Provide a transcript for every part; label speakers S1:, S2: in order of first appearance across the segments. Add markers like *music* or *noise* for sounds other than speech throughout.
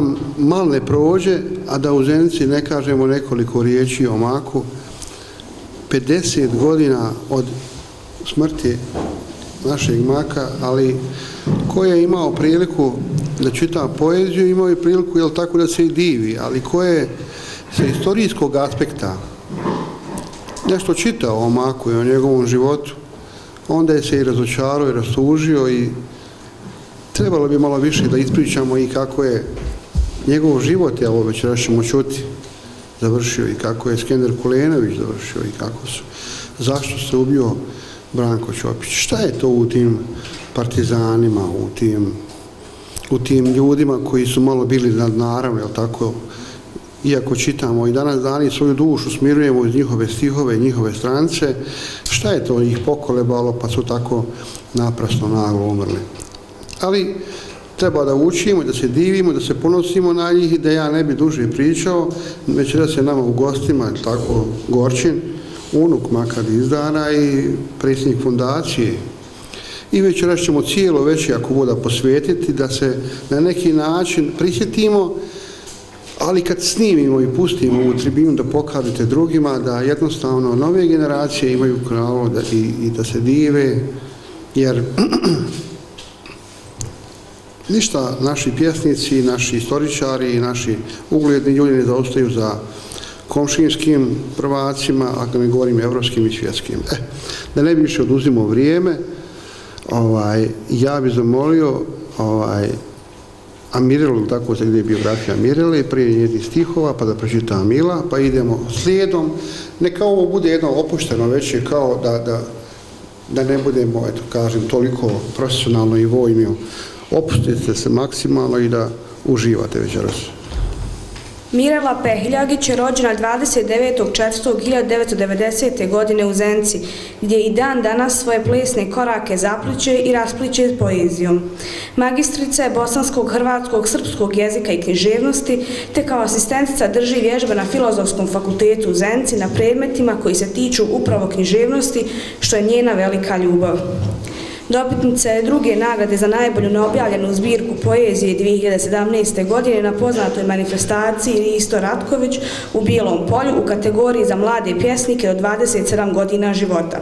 S1: nam mal ne prođe, a da u Zenici ne kažemo nekoliko riječi o maku. 50 godina od smrti našeg maka, ali ko je imao priliku da čita poeziju, imao je priliku, jel tako, da se i divi, ali ko je sa istorijskog aspekta nešto čitao o maku i o njegovom životu, onda je se i razočarao i rastužio i trebalo bi malo više da ispričamo i kako je njegov život, evo već ćemo čuti, završio i kako je Skender Kulenović završio i kako su, zašto se ubio Branko Ćopić. Šta je to u tim partizanima, u tim, u tim ljudima koji su malo bili nadnaravni, jel tako, iako čitamo i danas dani svoju dušu smirujemo iz njihove stihove i njihove strance, šta je to ih pokolebalo pa su tako naprasno naglo umrli. Ali treba da učimo, da se divimo, da se ponosimo na njih i da ja ne bi duže pričao, već da se nama u gostima, tako Gorčin, unuk Makar izdana i predsjednik fundacije. I već ćemo cijelo veće, ako voda posvetiti, da se na neki način prisjetimo ali kad snimimo i pustimo u tribinu da pokažete drugima da jednostavno nove generacije imaju pravo da, i, i da se dive, jer *clears throat* ništa naši pjesnici, naši istoričari i naši ugledni ljudi ne zaostaju za komšinskim prvacima, ako ne govorim evropskim i svjetskim. E, da ne bi više oduzimo vrijeme, ovaj, ja bih zamolio ovaj, a tako se gdje je biografija Mirele, prije njenih stihova, pa da pročita Amila, pa idemo slijedom. Neka ovo bude jedno opušteno već je kao da, da, da ne budemo, eto, kažem, toliko profesionalno i vojnio. Opustite se maksimalno i da uživate večeras.
S2: Mirela Pehiljagić je rođena 29.4.1990. godine u Zenci, gdje i dan danas svoje plesne korake zapliče i raspliče poezijom. Magistrica je bosanskog, hrvatskog, srpskog jezika i književnosti, te kao asistentica drži vježbe na Filozofskom fakultetu u Zenci na predmetima koji se tiču upravo književnosti, što je njena velika ljubav. Dobitnica je druge nagrade za najbolju neobjavljenu zbirku poezije 2017. godine na poznatoj manifestaciji Isto Ratković u Bijelom polju u kategoriji za mlade pjesnike od 27 godina života.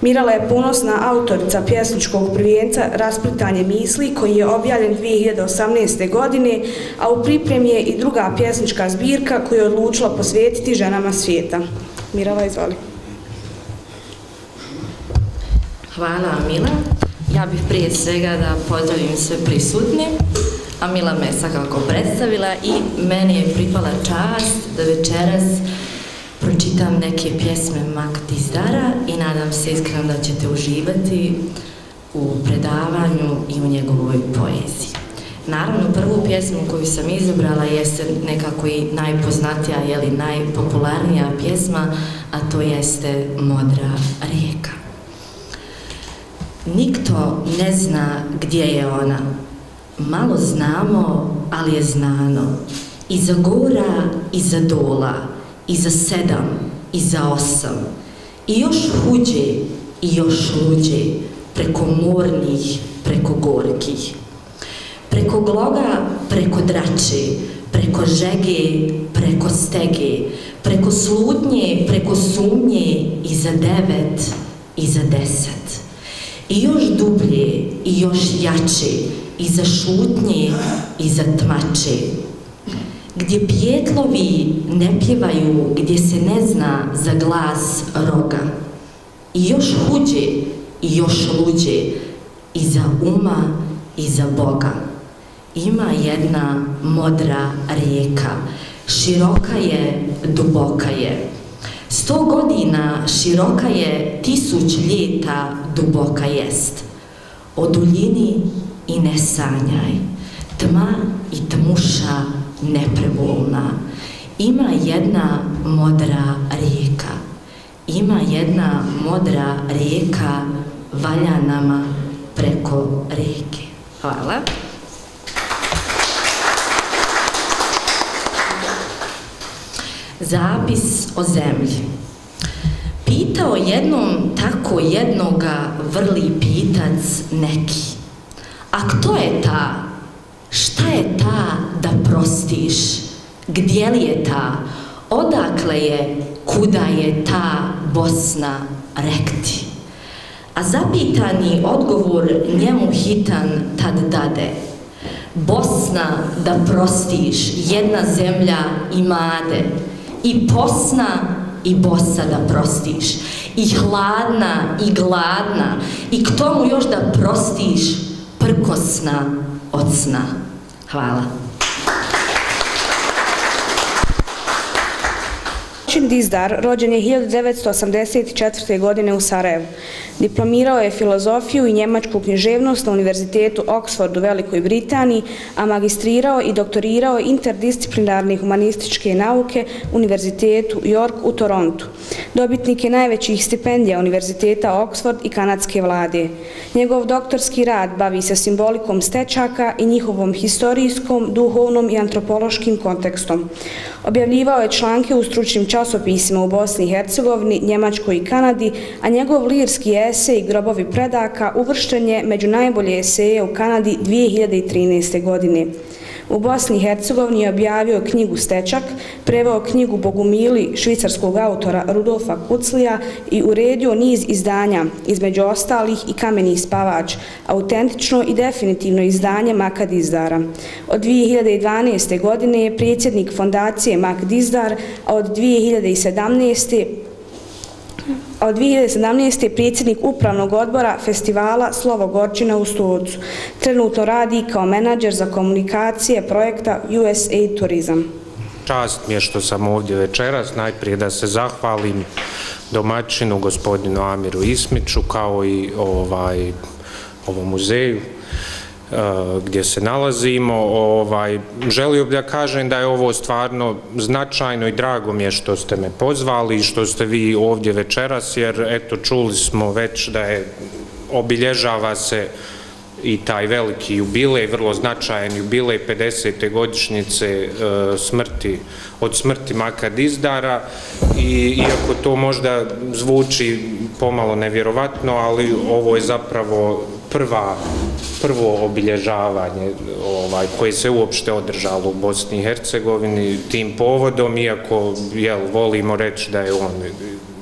S2: Mirala je ponosna autorica pjesničkog prvijenca Rasplitanje misli koji je objavljen 2018. godine, a u pripremi je i druga pjesnička zbirka koju je odlučila posvetiti ženama svijeta. Mirala, izvoli.
S3: Hvala, Mila. Ja bih prije svega da pozdravim sve prisutni, a Mila me svakako predstavila i meni je pripala čast da večeras pročitam neke pjesme Mak Zdara i nadam se iskreno da ćete uživati u predavanju i u njegovoj poeziji. Naravno, prvu pjesmu koju sam izabrala jeste nekako i najpoznatija, jeli najpopularnija pjesma, a to jeste Modra rijeka. Nikto ne zna gdje je ona. Malo znamo, ali je znano. Iza gora, iza dola, iza sedam, iza osam. I još huđe, i još luđe, preko mornih, preko gorkih. Preko gloga, preko drače, preko žege, preko stege, preko slutnje, preko sumnje, iza devet, iza deset i još dublje i još jače i za šutnje i za tmače. Gdje pjetlovi ne pjevaju, gdje se ne zna za glas roga. I još huđe i još luđe i za uma i za Boga. Ima jedna modra rijeka, široka je, duboka je. Sto godina široka je, tisuć ljeta duboka jest. O duljini i ne sanjaj, tma i tmuša neprebolna. Ima jedna modra rijeka, ima jedna modra rijeka valja nama preko rijeke. Hvala. Zapis o zemlji. Pitao jednom tako jednoga vrli pitac neki. A kto je ta? Šta je ta da prostiš? Gdje li je ta? Odakle je? Kuda je ta Bosna rekti? A zapitani odgovor njemu hitan tad dade. Bosna da prostiš, jedna zemlja imade, made, i posna i bosa da prostiš, i hladna i gladna, i k tomu još da prostiš prkosna od sna. Hvala.
S2: Šim Dizdar rođen je 1984. godine u Sarajevu. Diplomirao je filozofiju i njemačku književnost na Univerzitetu Oxford u Velikoj Britaniji, a magistrirao i doktorirao interdisciplinarne humanističke nauke Univerzitetu York u Torontu. Dobitnik je najvećih stipendija Univerziteta Oxford i kanadske vlade. Njegov doktorski rad bavi se simbolikom stečaka i njihovom historijskom, duhovnom i antropološkim kontekstom. Objavljivao je članke u stručnim časopisima u Bosni i Hercegovini, Njemačkoj i Kanadi, a njegov lirski esej Grobovi predaka uvršten je među najbolje eseje u Kanadi 2013. godine. U Bosni i Hercegovini je objavio knjigu Stečak, preveo knjigu Bogumili švicarskog autora Rudolfa Kuclija i uredio niz izdanja, između ostalih i Kameni spavač, autentično i definitivno izdanje Makad Izdara. Od 2012. godine je predsjednik fondacije Makad Izdar, a od 2017 a od 2017. je predsjednik upravnog odbora festivala Slovo Gorčina u Stocu. Trenutno radi kao menadžer za komunikacije projekta USA Turizam.
S4: Čast mi je što sam ovdje večeras. Najprije da se zahvalim domaćinu gospodinu Amiru Ismiću kao i ovaj, ovom muzeju Eh, gdje se nalazimo. Ovaj, želio bih da kažem da je ovo stvarno značajno i drago mi je što ste me pozvali i što ste vi ovdje večeras, jer eto čuli smo već da je obilježava se i taj veliki jubilej, vrlo značajan jubilej 50. godišnjice e, smrti, od smrti Maka Dizdara i iako to možda zvuči pomalo nevjerovatno, ali ovo je zapravo prva prvo obilježavanje ovaj, koje se uopšte održalo u Bosni i Hercegovini tim povodom, iako jel, volimo reći da je on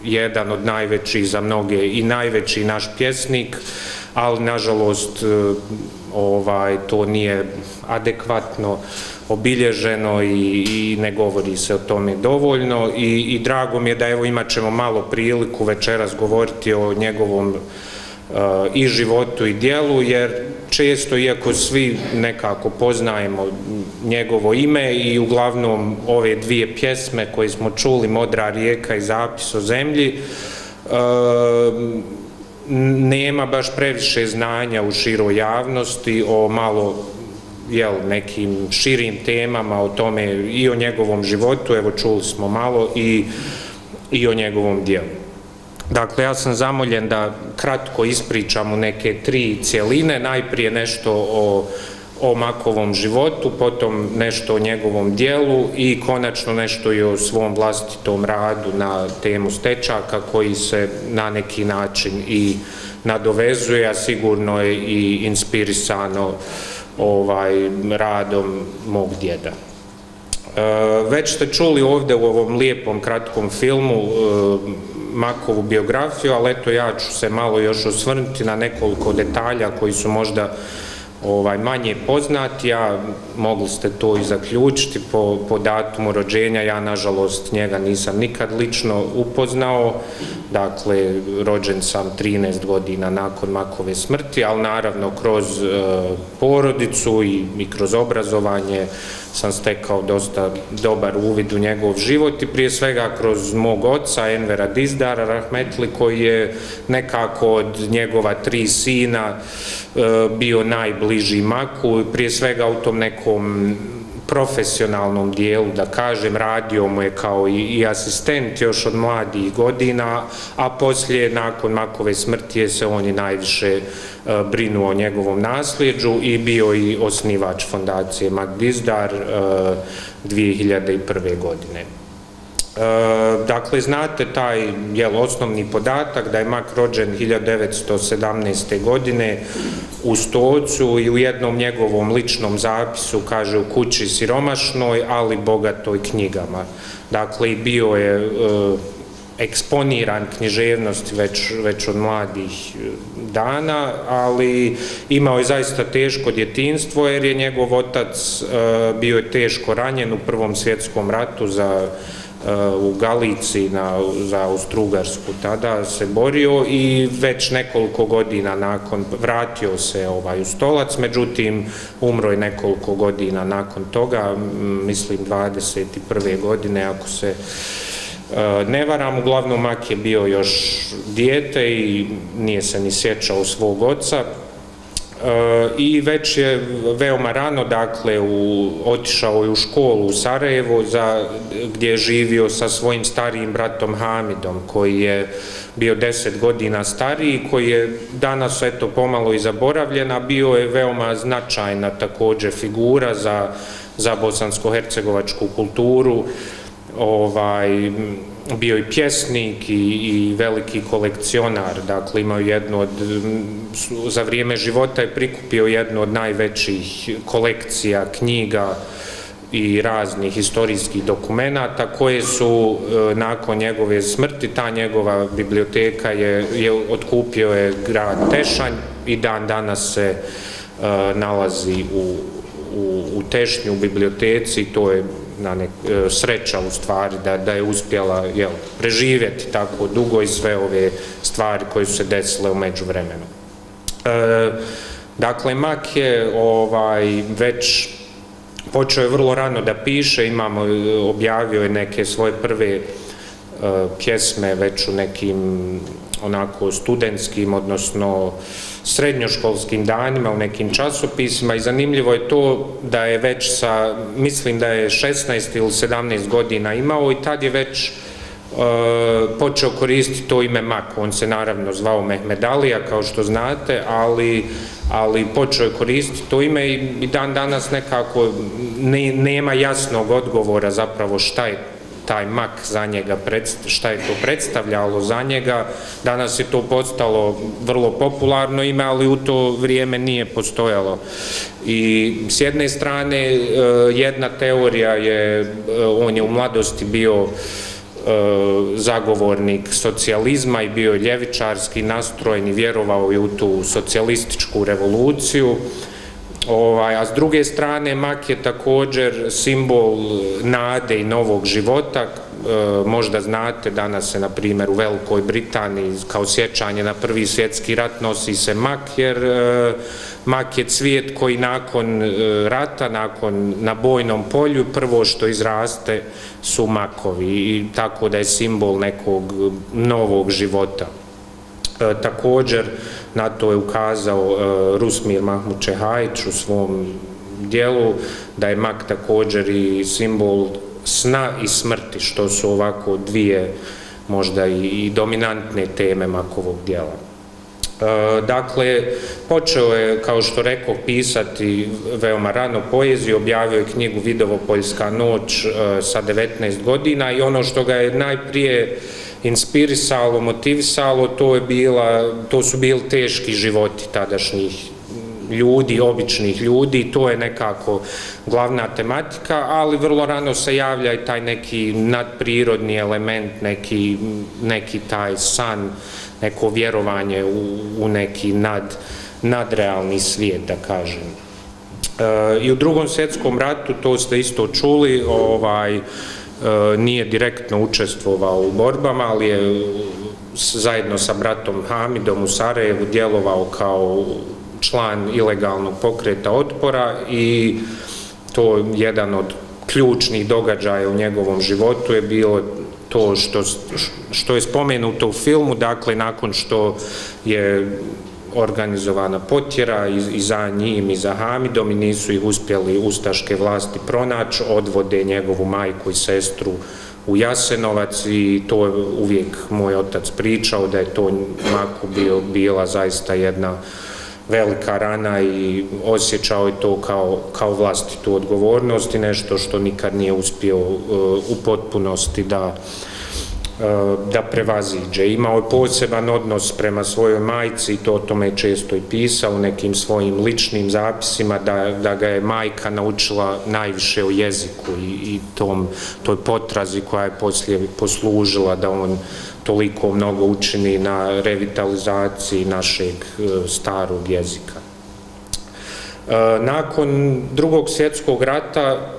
S4: jedan od najvećih za mnoge i najveći naš pjesnik, ali nažalost e, ovaj, to nije adekvatno obilježeno i, i ne govori se o tome dovoljno i, i drago mi je da evo imat ćemo malo priliku večeras govoriti o njegovom uh, i životu i dijelu, jer često, iako svi nekako poznajemo njegovo ime i uglavnom ove dvije pjesme koje smo čuli, Modra rijeka i Zapis o zemlji, nema baš previše znanja u široj javnosti o malo jel, nekim širim temama o tome i o njegovom životu, evo čuli smo malo, i, i o njegovom dijelu. Dakle, ja sam zamoljen da kratko ispričam u neke tri cijeline, najprije nešto o o Makovom životu, potom nešto o njegovom dijelu i konačno nešto i o svom vlastitom radu na temu stečaka koji se na neki način i nadovezuje, a sigurno je i inspirisano ovaj radom mog djeda. E, već ste čuli ovdje u ovom lijepom kratkom filmu e, Makovu biografiju, ali eto ja ću se malo još osvrnuti na nekoliko detalja koji su možda ovaj, manje poznati, ja mogli ste to i zaključiti po, po datumu rođenja, ja nažalost njega nisam nikad lično upoznao, dakle rođen sam 13 godina nakon makove smrti, ali naravno kroz e, porodicu i, i kroz obrazovanje sam stekao dosta dobar uvid u njegov život i prije svega kroz mog oca Envera Dizdara Rahmetli koji je nekako od njegova tri sina e, bio najbliži maku. Prije svega u tom nekom profesionalnom dijelu, da kažem, radio mu je kao i, i asistent još od mladih godina, a poslije, nakon Makove smrti, je se on i najviše uh, brinuo o njegovom nasljeđu i bio i osnivač fondacije Magdizdar e, uh, 2001. godine. Eh, dakle, znate taj jel, osnovni podatak da je Mak rođen 1917. godine u Stocu i u jednom njegovom ličnom zapisu kaže u kući siromašnoj, ali bogatoj knjigama. Dakle, bio je eh, eksponiran književnosti već, već od mladih eh, dana, ali imao je zaista teško djetinstvo jer je njegov otac e, bio je teško ranjen u Prvom svjetskom ratu za u Galici na, za Austrugarsku tada se borio i već nekoliko godina nakon vratio se ovaj u stolac, međutim umro je nekoliko godina nakon toga, mislim 21. godine ako se e, ne varam, uglavnom Mak je bio još dijete i nije se ni sjećao svog oca E, i već je veoma rano, dakle, u, otišao je u školu u Sarajevo za, gdje je živio sa svojim starijim bratom Hamidom, koji je bio deset godina stariji, koji je danas, eto, pomalo i zaboravljena, bio je veoma značajna također figura za, za bosansko-hercegovačku kulturu, ovaj, bio i pjesnik i, i veliki kolekcionar, dakle imao jednu od, za vrijeme života je prikupio jednu od najvećih kolekcija knjiga i raznih historijskih dokumenata koje su e, nakon njegove smrti, ta njegova biblioteka je, je otkupio je grad Tešanj i dan danas se e, nalazi u, u, u Tešnju u biblioteci, to je na nek, e, sreća u stvari da, da je uspjela jel, preživjeti tako dugo i sve ove stvari koje su se desile u međuvremenu. E, dakle, Mak je ovaj, već počeo je vrlo rano da piše, imamo, e, objavio je neke svoje prve e, pjesme već u nekim onako studentskim, odnosno srednjoškolskim danima u nekim časopisima i zanimljivo je to da je već sa, mislim da je 16 ili 17 godina imao i tad je već uh, počeo koristiti to ime Mak. On se naravno zvao Mehmed Alija, kao što znate, ali, ali počeo je koristiti to ime i dan danas nekako ne, nema jasnog odgovora zapravo šta je taj mak za njega, šta je to predstavljalo za njega. Danas je to postalo vrlo popularno ime, ali u to vrijeme nije postojalo. I s jedne strane, e, jedna teorija je, e, on je u mladosti bio e, zagovornik socijalizma i bio ljevičarski nastrojen i vjerovao je u tu socijalističku revoluciju. Ovaj, a s druge strane, mak je također simbol nade i novog života. E, možda znate, danas se, na primjer, u Velikoj Britaniji kao sjećanje na prvi svjetski rat nosi se mak, jer e, mak je cvijet koji nakon e, rata, nakon na bojnom polju, prvo što izraste su makovi i tako da je simbol nekog novog života. E, također na to je ukazao e, Rusmir Mahmud Čehajić u svom dijelu da je mak također i simbol sna i smrti što su ovako dvije možda i dominantne teme makovog dijela. E, dakle, počeo je, kao što rekao, pisati veoma rano poeziju, objavio je knjigu Vidovo Poljska noć e, sa 19 godina i ono što ga je najprije inspirisalo, motivisalo, to, je bila, to su bili teški životi tadašnjih ljudi, običnih ljudi, to je nekako glavna tematika, ali vrlo rano se javlja i taj neki nadprirodni element, neki, neki taj san, neko vjerovanje u, u neki nad, nadrealni svijet, da kažem. E, I u drugom svjetskom ratu, to ste isto čuli, ovaj, E, E, nije direktno učestvovao u borbama, ali je zajedno sa bratom Hamidom u Sarajevu djelovao kao član ilegalnog pokreta otpora i to jedan od ključnih događaja u njegovom životu je bilo to što, što je spomenuto u filmu, dakle nakon što je organizovana potjera i, i za njim i za Hamidom i nisu ih uspjeli ustaške vlasti pronaći, odvode njegovu majku i sestru u Jasenovac i to je uvijek moj otac pričao da je to Maku bio, bila zaista jedna velika rana i osjećao je to kao, kao vlastitu odgovornost i nešto što nikad nije uspio uh, u potpunosti da uh, Eh, da prevaziđe. Imao je poseban odnos prema svojoj majci i to o tome je često i pisao u nekim svojim ličnim zapisima da, da ga je majka naučila najviše o jeziku i, i tom, toj potrazi koja je poslije poslužila da on toliko mnogo učini na revitalizaciji našeg eh, starog jezika. Eh, nakon drugog svjetskog rata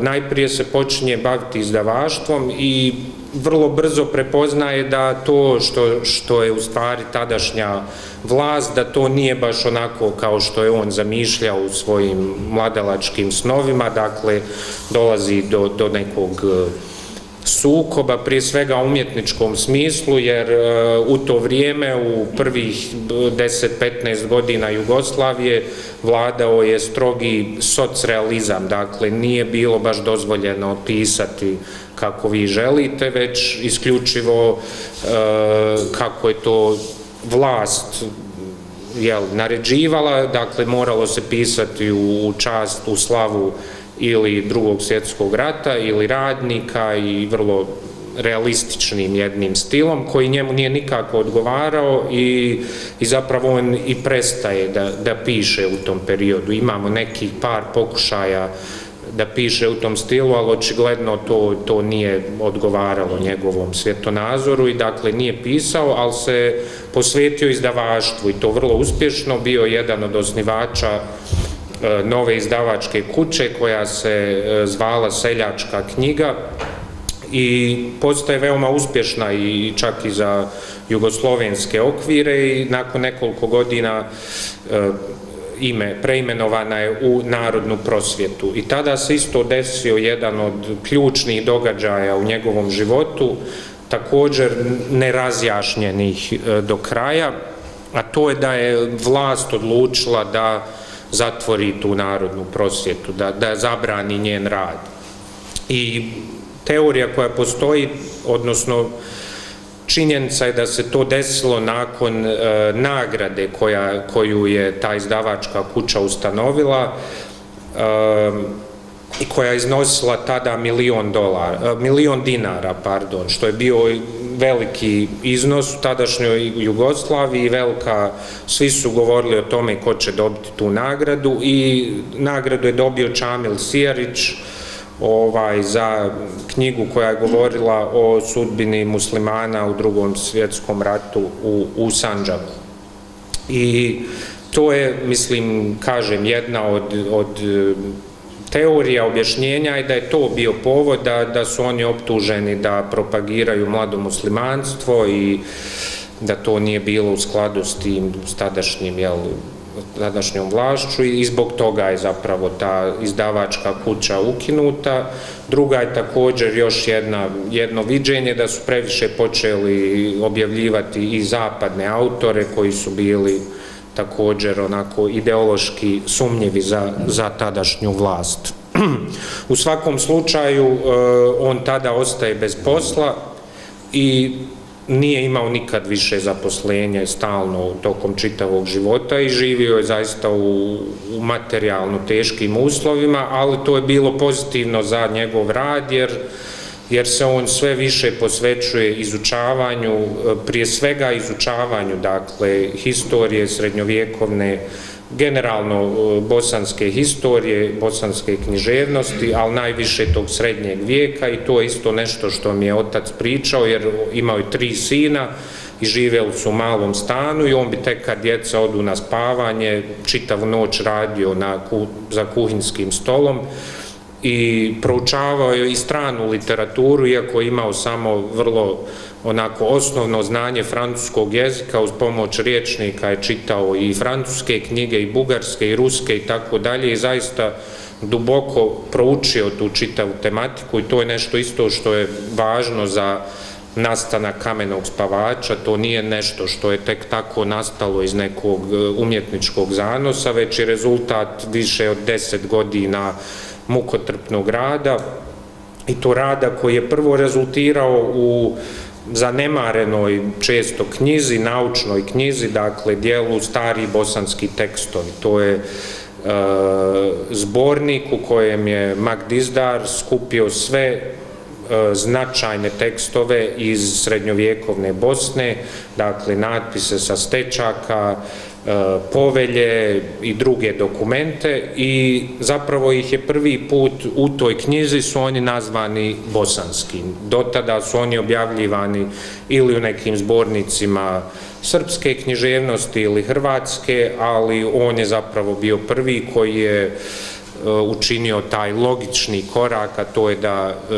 S4: najprije se počinje baviti izdavaštvom i vrlo brzo prepoznaje da to što, što je u stvari tadašnja vlast, da to nije baš onako kao što je on zamišljao u svojim mladalačkim snovima, dakle dolazi do, do nekog sukoba, prije svega umjetničkom smislu, jer e, u to vrijeme, u prvih 10-15 godina Jugoslavije, vladao je strogi socrealizam, dakle nije bilo baš dozvoljeno pisati kako vi želite, već isključivo e, kako je to vlast jel, naređivala, dakle moralo se pisati u čast, u slavu ili drugog svjetskog rata ili radnika i vrlo realističnim jednim stilom koji njemu nije nikako odgovarao i, i zapravo on i prestaje da, da piše u tom periodu. Imamo neki par pokušaja da piše u tom stilu, ali očigledno to, to nije odgovaralo njegovom svjetonazoru i dakle nije pisao, ali se posvetio izdavaštvu i to vrlo uspješno, bio jedan od osnivača E, nove izdavačke kuće koja se e, zvala Seljačka knjiga i postaje veoma uspješna i čak i za jugoslovenske okvire i nakon nekoliko godina e, ime preimenovana je u narodnu prosvjetu. I tada se isto desio jedan od ključnih događaja u njegovom životu, također nerazjašnjenih do kraja, a to je da je vlast odlučila da zatvori tu narodnu prosvjetu, da, da zabrani njen rad. I teorija koja postoji, odnosno činjenica je da se to desilo nakon e, nagrade koja, koju je ta izdavačka kuća ustanovila e, i koja je iznosila tada milion, dolara, e, milion dinara, pardon, što je bio veliki iznos u tadašnjoj Jugoslaviji, velika, svi su govorili o tome ko će dobiti tu nagradu i nagradu je dobio Čamil Sijarić ovaj, za knjigu koja je govorila o sudbini muslimana u drugom svjetskom ratu u, u I to je, mislim, kažem, jedna od, od teorija objašnjenja je da je to bio povod da, da su oni optuženi da propagiraju mlado muslimanstvo i da to nije bilo u skladu s tim s tadašnjim, jel, tadašnjom vlašću i zbog toga je zapravo ta izdavačka kuća ukinuta. Druga je također još jedna, jedno viđenje da su previše počeli objavljivati i zapadne autore koji su bili također onako ideološki sumnjivi za, za tadašnju vlast. *clears throat* U svakom slučaju e, on tada ostaje bez posla i nije imao nikad više zaposlenje stalno tokom čitavog života i živio je zaista u, u materijalno teškim uslovima, ali to je bilo pozitivno za njegov rad jer jer se on sve više posvećuje izučavanju, e, prije svega izučavanju, dakle, historije srednjovjekovne, generalno e, bosanske historije, bosanske književnosti, ali najviše tog srednjeg vijeka i to je isto nešto što mi je otac pričao, jer imao je tri sina i živeli su u malom stanu i on bi tek kad djeca odu na spavanje, čitavu noć radio na, za kuhinskim stolom, i proučavao je i stranu literaturu, iako je imao samo vrlo onako osnovno znanje francuskog jezika, uz pomoć riječnika je čitao i francuske knjige, i bugarske, i ruske i tako dalje i zaista duboko proučio tu čitavu tematiku i to je nešto isto što je važno za nastanak kamenog spavača, to nije nešto što je tek tako nastalo iz nekog e, umjetničkog zanosa, već je rezultat više od deset godina mukotrpnog rada i to rada koji je prvo rezultirao u zanemarenoj često knjizi, naučnoj knjizi, dakle, dijelu stari bosanski tekstovi. To je e, zbornik u kojem je Magdizdar skupio sve e, značajne tekstove iz srednjovjekovne Bosne, dakle, natpise sa stečaka, E, E, povelje i druge dokumente i zapravo ih je prvi put u toj knjizi su oni nazvani bosanskim. Dotada su oni objavljivani ili u nekim zbornicima srpske književnosti ili hrvatske, ali on je zapravo bio prvi koji je e, učinio taj logični korak, a to je da e,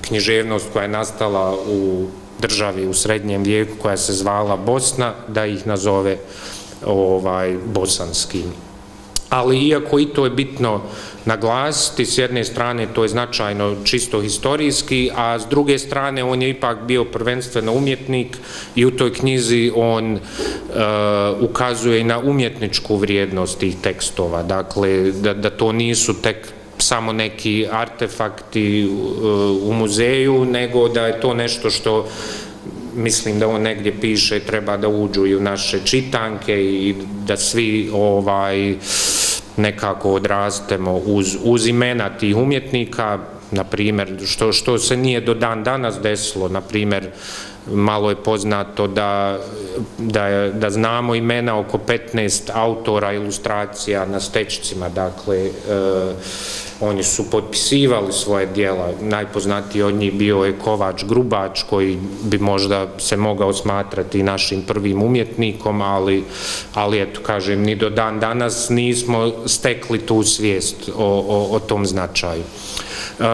S4: književnost koja je nastala u državi u srednjem vijeku koja se zvala Bosna, da ih nazove ovaj, bosanski. Ali iako i to je bitno naglasiti, s jedne strane to je značajno čisto historijski, a s druge strane on je ipak bio prvenstveno umjetnik i u toj knjizi on e, ukazuje i na umjetničku vrijednost tih tekstova. Dakle, da, da to nisu tek samo neki artefakti e, u muzeju, nego da je to nešto što mislim da on negdje piše treba da uđu i u naše čitanke i da svi ovaj nekako odrastemo uz, uz imena tih umjetnika, na primjer, što, što se nije do dan danas desilo, na primjer, malo je poznato da, da, da znamo imena oko 15 autora ilustracija na stečicima, dakle, e, oni su potpisivali svoje dijela, najpoznatiji od njih bio je Kovač Grubač, koji bi možda se mogao smatrati našim prvim umjetnikom, ali, ali eto, kažem, ni do dan danas nismo stekli tu svijest o, o, o tom značaju. E,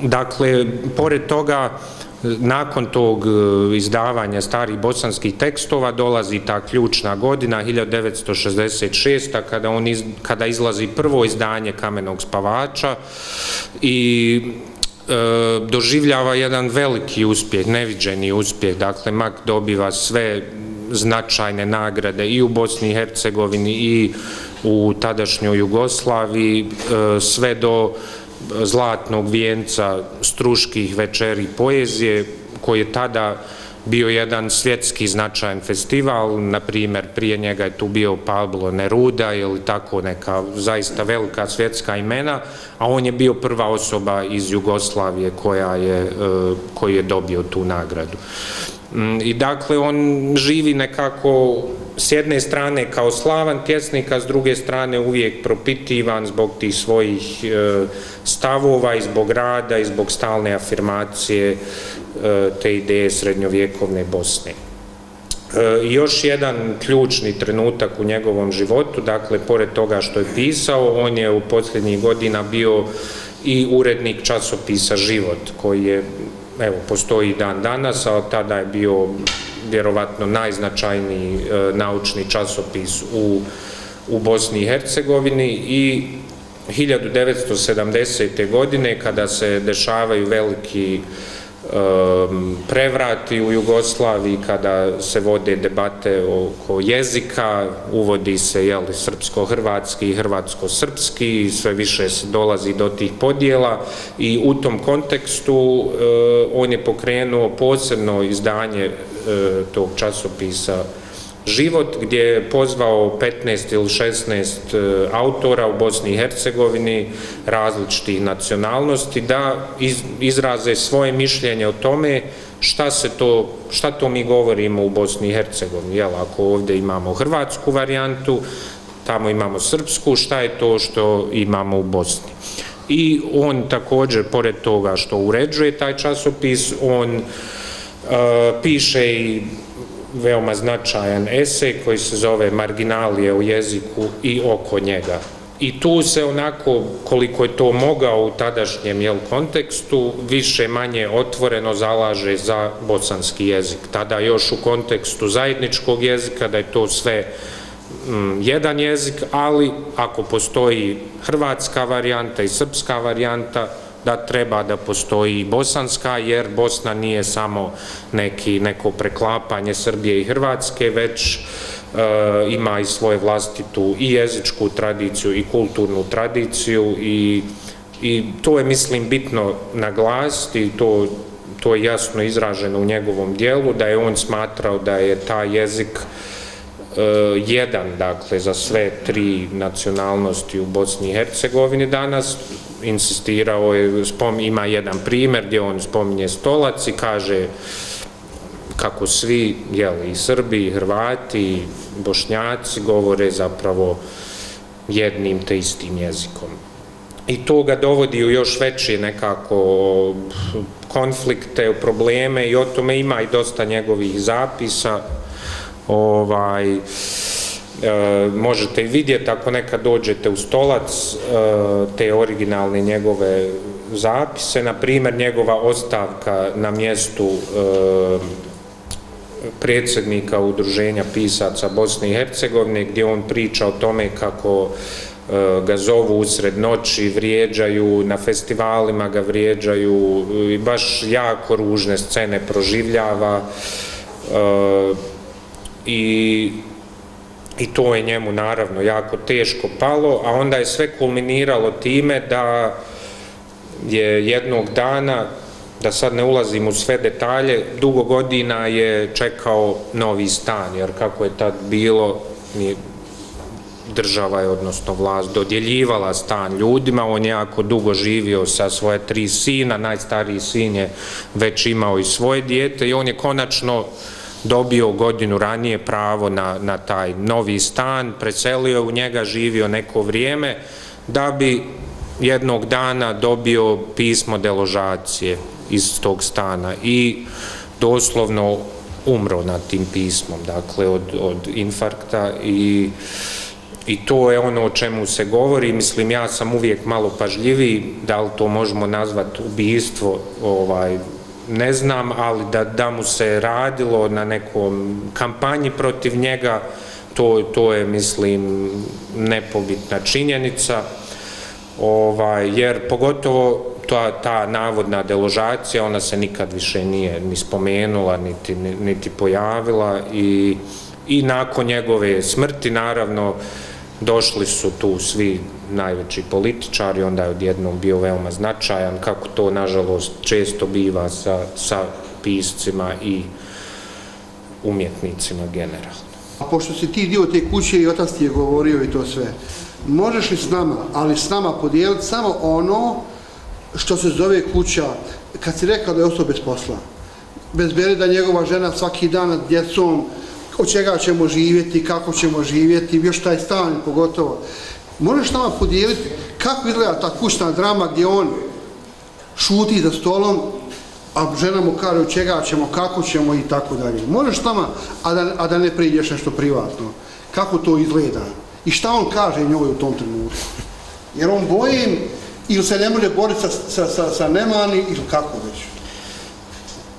S4: dakle, pored toga, nakon tog e, izdavanja starih bosanskih tekstova dolazi ta ključna godina 1966. kada, on iz, kada izlazi prvo izdanje Kamenog spavača i e, doživljava jedan veliki uspjeh, neviđeni uspjeh. Dakle, Mak dobiva sve značajne nagrade i u Bosni i Hercegovini i u tadašnjoj Jugoslaviji, e, sve do zlatnog vijenca struških večeri poezije, koji je tada bio jedan svjetski značajan festival, na primjer prije njega je tu bio Pablo Neruda ili tako neka zaista velika svjetska imena, a on je bio prva osoba iz Jugoslavije koja je, e, koji je dobio tu nagradu. Mm, I dakle, on živi nekako s jedne strane kao slavan pjesnik, a s druge strane uvijek propitivan zbog tih svojih e, stavova i zbog rada i zbog stalne afirmacije e, te ideje srednjovjekovne Bosne. E, još jedan ključni trenutak u njegovom životu, dakle, pored toga što je pisao, on je u posljednjih godina bio i urednik časopisa Život, koji je, evo, postoji dan danas, a tada je bio vjerovatno najznačajniji e, naučni časopis u, u Bosni i Hercegovini i 1970. godine kada se dešavaju veliki e, prevrati u Jugoslaviji, kada se vode debate oko jezika, uvodi se jeli, srpsko-hrvatski i hrvatsko-srpski, sve više se dolazi do tih podijela i u tom kontekstu e, on je pokrenuo posebno izdanje E, tog časopisa život gdje je pozvao 15 ili 16 e, autora u Bosni i Hercegovini različitih nacionalnosti da izraze svoje mišljenje o tome šta se to, šta to mi govorimo u Bosni i Hercegovini. Jel, ako ovdje imamo hrvatsku varijantu, tamo imamo srpsku, šta je to što imamo u Bosni. I on također, pored toga što uređuje taj časopis, on uh, E, piše i veoma značajan esej koji se zove Marginalije u jeziku i oko njega. I tu se onako, koliko je to mogao u tadašnjem jel, kontekstu, više manje otvoreno zalaže za bosanski jezik. Tada još u kontekstu zajedničkog jezika, da je to sve mm, jedan jezik, ali ako postoji hrvatska varijanta i srpska varijanta, da treba da postoji bosanska, jer Bosna nije samo neki, neko preklapanje Srbije i Hrvatske, već e, ima i svoje vlastitu i jezičku tradiciju i kulturnu tradiciju i, i to je, mislim, bitno naglasiti, to to je jasno izraženo u njegovom dijelu, da je on smatrao da je taj jezik e, jedan, dakle, za sve tri nacionalnosti u Bosni i Hercegovini danas, insistirao je, spom, ima jedan primjer gdje on spominje stolac i kaže kako svi, jeli, i Srbi, i Hrvati, i Bošnjaci govore zapravo jednim te istim jezikom. I to ga dovodi u još veće nekako konflikte, probleme i o tome ima i dosta njegovih zapisa. Ovaj, e, možete i vidjeti ako nekad dođete u stolac e, te originalne njegove zapise, na primjer njegova ostavka na mjestu e, predsjednika udruženja pisaca Bosne i Hercegovine, gdje on priča o tome kako e, ga zovu usred noći, vrijeđaju, na festivalima ga vrijeđaju i baš jako ružne scene proživljava. E, i i to je njemu naravno jako teško palo, a onda je sve kulminiralo time da je jednog dana da sad ne ulazim u sve detalje, dugo godina je čekao novi stan, jer kako je tad bilo, država je, odnosno vlast, dodjeljivala stan ljudima, on je jako dugo živio sa svoje tri sina, najstariji sin je već imao i svoje dijete i on je konačno dobio godinu ranije pravo na, na taj novi stan, preselio u njega, živio neko vrijeme, da bi jednog dana dobio pismo deložacije iz tog stana i doslovno umro nad tim pismom, dakle, od, od infarkta i, i to je ono o čemu se govori. Mislim, ja sam uvijek malo pažljiviji, da li to možemo nazvati ubijstvo, ovaj, ne znam, ali da, da mu se radilo na nekom kampanji protiv njega, to, to je, mislim, nepobitna činjenica, ovaj, jer pogotovo ta, ta navodna deložacija, ona se nikad više nije ni spomenula, niti, niti pojavila i, i nakon njegove smrti, naravno, došli su tu svi najveći političari, onda je odjednom bio veoma značajan, kako to, nažalost, često biva sa, sa piscima i umjetnicima generalno.
S1: A pošto si ti dio te kuće i otac ti je govorio i to sve, možeš li s nama, ali s nama podijeliti samo ono što se zove kuća, kad si rekao da je ostao bez posla, bez bere da njegova žena svaki dan nad djecom, od čega ćemo živjeti, kako ćemo živjeti, još taj stan pogotovo. Možeš nama podijeliti kako izgleda ta kućna drama gdje on šuti za stolom, a žena mu kaže od čega ćemo, kako ćemo i tako dalje. Možeš nama, a da, a da ne priđeš nešto privatno, kako to izgleda i šta on kaže njoj u tom trenutku. Jer on bojim ili se ne može boriti sa, sa, sa, sa nemani ili kako već?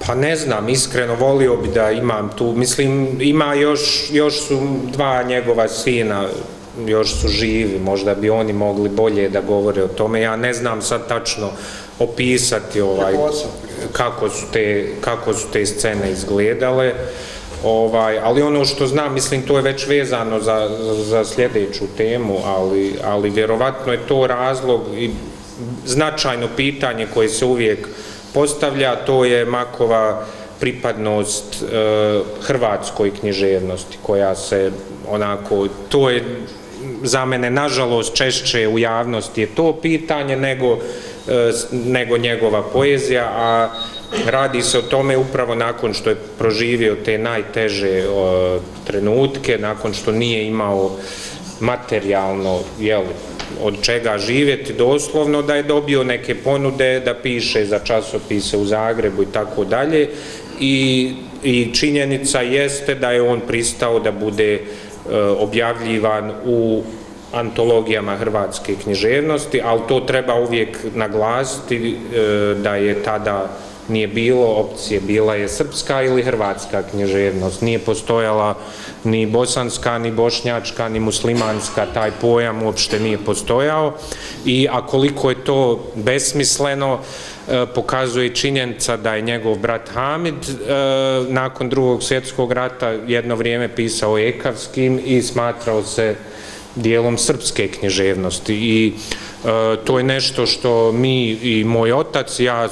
S4: Pa ne znam, iskreno volio bi da imam tu, mislim, ima još, još su dva njegova sina, još su živi, možda bi oni mogli bolje da govore o tome, ja ne znam sad tačno opisati ovaj, kako, su? te, kako su te scene izgledale, ovaj, ali ono što znam, mislim, to je već vezano za, za sljedeću temu, ali, ali vjerovatno je to razlog i značajno pitanje koje se uvijek postavlja, to je Makova pripadnost e, hrvatskoj književnosti, koja se onako, to je za mene, nažalost, češće u javnosti je to pitanje nego, e, nego njegova poezija, a radi se o tome upravo nakon što je proživio te najteže e, trenutke, nakon što nije imao materijalno, jel, od čega živjeti doslovno, da je dobio neke ponude da piše za časopise u Zagrebu i tako dalje. I, i činjenica jeste da je on pristao da bude e, objavljivan u antologijama hrvatske književnosti, ali to treba uvijek naglasiti e, da je tada nije bilo opcije, bila je srpska ili hrvatska književnost, nije postojala ni bosanska, ni bošnjačka, ni muslimanska, taj pojam uopšte nije postojao. I a koliko je to besmisleno, e, pokazuje činjenica da je njegov brat Hamid e, nakon drugog svjetskog rata jedno vrijeme pisao ekavskim i smatrao se dijelom srpske književnosti. I e, to je nešto što mi i moj otac, ja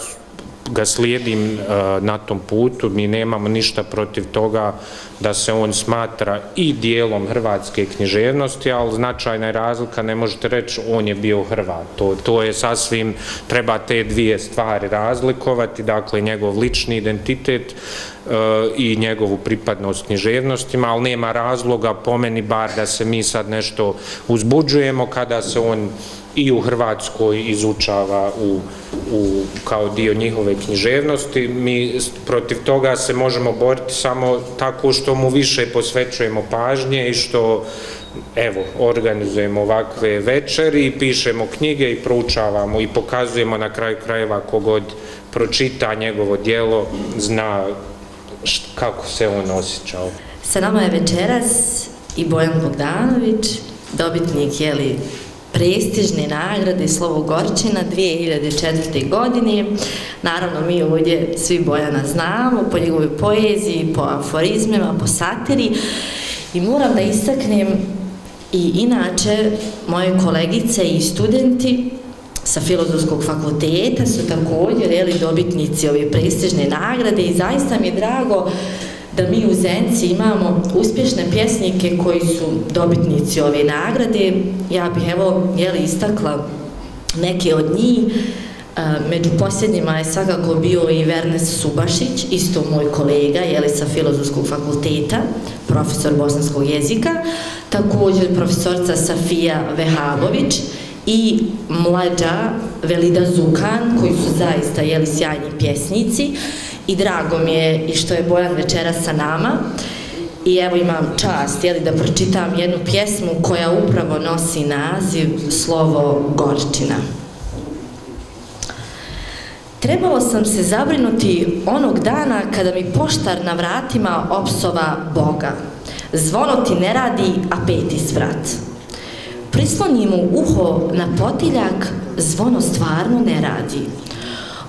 S4: ga slijedim eh, na tom putu, mi nemamo ništa protiv toga da se on smatra i dijelom hrvatske književnosti, ali značajna je razlika, ne možete reći on je bio Hrvat. To, to je sasvim, treba te dvije stvari razlikovati, dakle njegov lični identitet eh, i njegovu pripadnost književnostima, ali nema razloga po meni bar da se mi sad nešto uzbuđujemo kada se on i u Hrvatskoj izučava u, u, kao dio njihove književnosti. Mi protiv toga se možemo boriti samo tako što mu više posvećujemo pažnje i što evo, organizujemo ovakve večeri, pišemo knjige i proučavamo i pokazujemo na kraju krajeva kogod pročita njegovo dijelo, zna št, kako se on osjećao.
S3: Sa nama je večeras i Bojan Bogdanović, dobitnik jeli, prestižne nagrade Slovo Gorčina 2004. godine. Naravno, mi ovdje svi Bojana znamo po njegovoj poeziji, po aforizmima, po satiri. I moram da istaknem i inače moje kolegice i studenti sa filozofskog fakulteta su također jeli, dobitnici ove prestižne nagrade i zaista mi je drago da mi u Zenci imamo uspješne pjesnike koji su dobitnici ove nagrade. Ja bih evo jeli, istakla neke od njih. E, među posljednjima je svakako bio i Vernes Subašić, isto moj kolega, jeli sa Filozofskog fakulteta, profesor bosanskog jezika, također profesorca Safija Vehabović i mlađa Velida Zukan, koji su zaista jeli sjajni pjesnici i drago mi je i što je Bojan večera sa nama i evo imam čast jeli, da pročitam jednu pjesmu koja upravo nosi naziv Slovo Gorčina. Trebalo sam se zabrinuti onog dana kada mi poštar na vratima opsova Boga. Zvono ti ne radi, a peti svrat. Prisloni mu uho na potiljak, zvono stvarno ne radi.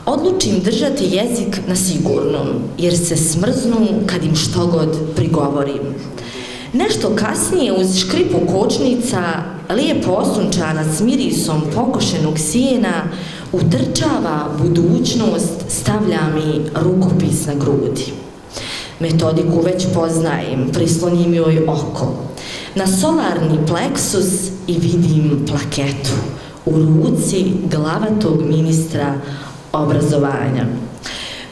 S3: Odlučim držati jezik na sigurnom, jer se smrznu kad im što god prigovorim. Nešto kasnije uz škripu kočnica, lijepo osunčana s mirisom pokošenog sijena, utrčava budućnost, stavlja mi rukopis na grudi. Metodiku već poznajem, prislonim joj oko. Na solarni pleksus i vidim plaketu. U ruci glavatog ministra obrazovanja.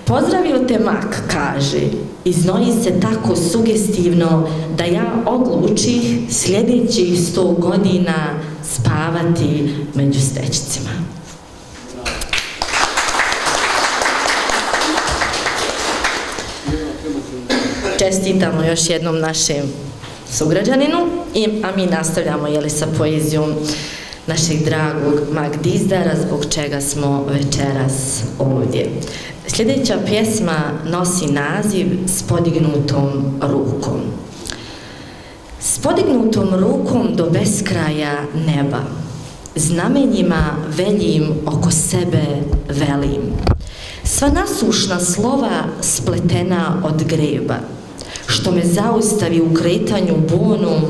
S3: Pozdravio te mak, kaže, iznoji se tako sugestivno da ja odlučih sljedećih sto godina spavati među stećicima. Čestitamo još jednom našem sugrađaninu, a mi nastavljamo jeli, sa poezijom našeg dragog Magdizdara, zbog čega smo večeras ovdje. Sljedeća pjesma nosi naziv S podignutom rukom. S podignutom rukom do beskraja neba, znamenjima veljim oko sebe velim. Sva nasušna slova spletena od greba, što me zaustavi u kretanju bonom,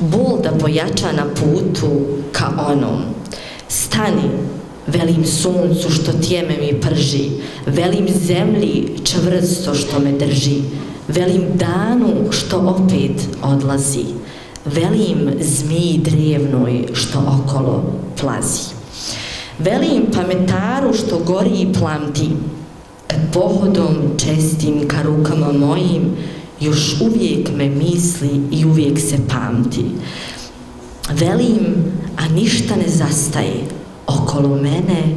S3: bol da pojača na putu ka onom. Stani, velim suncu što tjeme mi prži, velim zemlji čvrsto što me drži, velim danu što opet odlazi, velim zmiji drevnoj što okolo plazi. Velim pametaru što gori i plamti, kad pohodom čestim ka rukama mojim, još uvijek me misli i uvijek se pamti. Velim, a ništa ne zastaje, okolo mene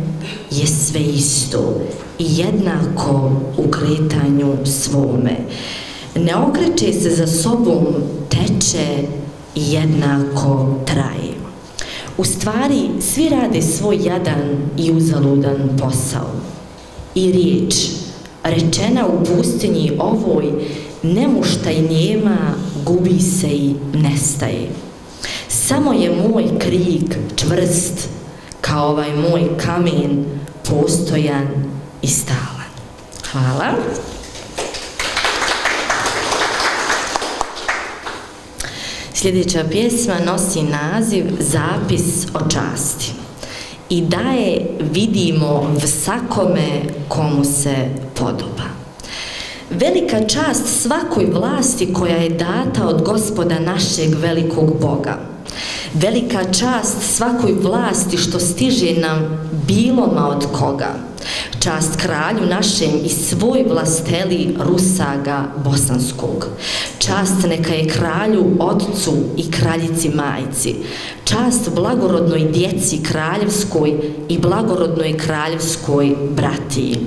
S3: je sve isto i jednako u kretanju svome. Ne okreće se za sobom, teče i jednako traje. U stvari, svi rade svoj jadan i uzaludan posao. I riječ, rečena u pustinji ovoj, nemušta i njema, gubi se i nestaje. Samo je moj krik čvrst, kao ovaj moj kamen, postojan i stalan. Hvala. Sljedeća pjesma nosi naziv Zapis o časti. i daje vidimo vsakome komu se podoba. Velika čast svakoj vlasti koja je data od gospoda našeg velikog Boga. Velika čast svakoj vlasti što stiže nam biloma od koga. Čast kralju našem i svoj vlasteli Rusaga Bosanskog. Čast neka je kralju, otcu i kraljici majci. Čast blagorodnoj djeci kraljevskoj i blagorodnoj kraljevskoj bratiji.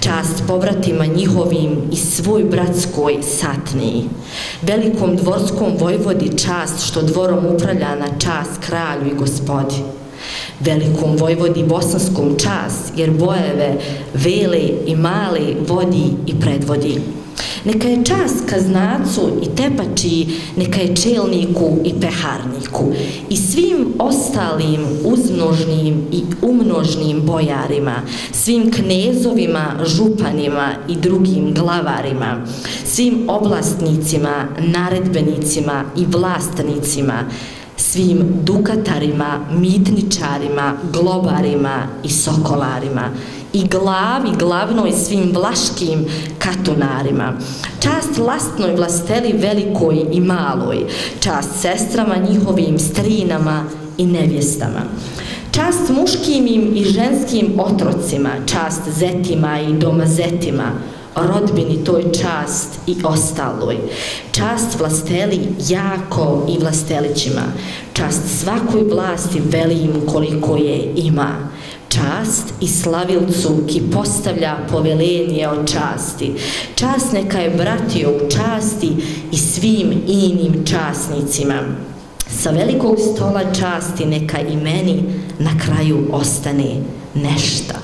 S3: Čast povratima njihovim i svoj bratskoj satniji. Velikom dvorskom vojvodi čast što dvorom upravlja na čast kralju i gospodi velikom vojvodi bosanskom čas, jer bojeve vele i male vodi i predvodi. Neka je čas kaznacu i tepači, neka je čelniku i peharniku i svim ostalim uzmnožnim i umnožnim bojarima, svim knezovima, županima i drugim glavarima, svim oblastnicima, naredbenicima i vlastnicima, svim dukatarima, mitničarima, globarima i sokolarima i glavi glavnoj svim vlaškim katunarima. Čast lastnoj vlasteli velikoj i maloj, čast sestrama njihovim strinama i nevjestama. Čast muškim i ženskim otrocima, čast zetima i domazetima, rodbini toj čast i ostaloj. Čast vlasteli jako i vlastelićima. Čast svakoj vlasti velim koliko je ima. Čast i slavilcu ki postavlja povelenje o časti. Čast neka je bratio u časti i svim inim časnicima. Sa velikog stola časti neka i meni na kraju ostane nešta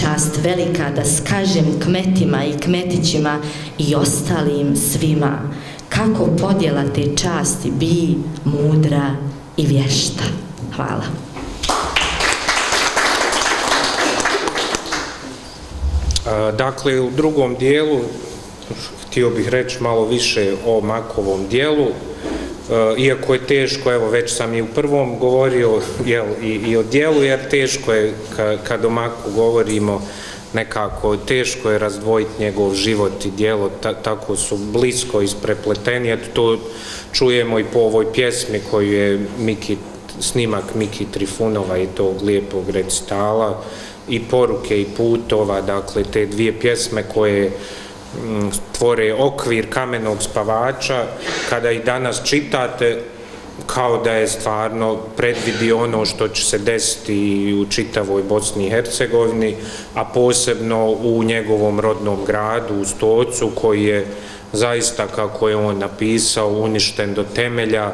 S3: čast velika da skažem kmetima i kmetićima i ostalim svima kako podjela te časti bi mudra i vješta. Hvala.
S4: Dakle, u drugom dijelu htio bih reći malo više o makovom dijelu. Eh, iako je teško, evo već sam i u prvom govorio jel, i, i o dijelu, jer teško je ka, kad o Maku govorimo nekako, teško je razdvojiti njegov život i dijelo, ta, tako su blisko isprepleteni, eto to čujemo i po ovoj pjesmi koju je Miki, snimak Miki Trifunova i tog lijepog recitala i poruke i putova, dakle te dvije pjesme koje Mm, tvore okvir kamenog spavača, kada i danas čitate, kao da je stvarno predvidio ono što će se desiti u čitavoj Bosni i Hercegovini, a posebno u njegovom rodnom gradu, u Stocu, koji je zaista, kako je on napisao, uništen do temelja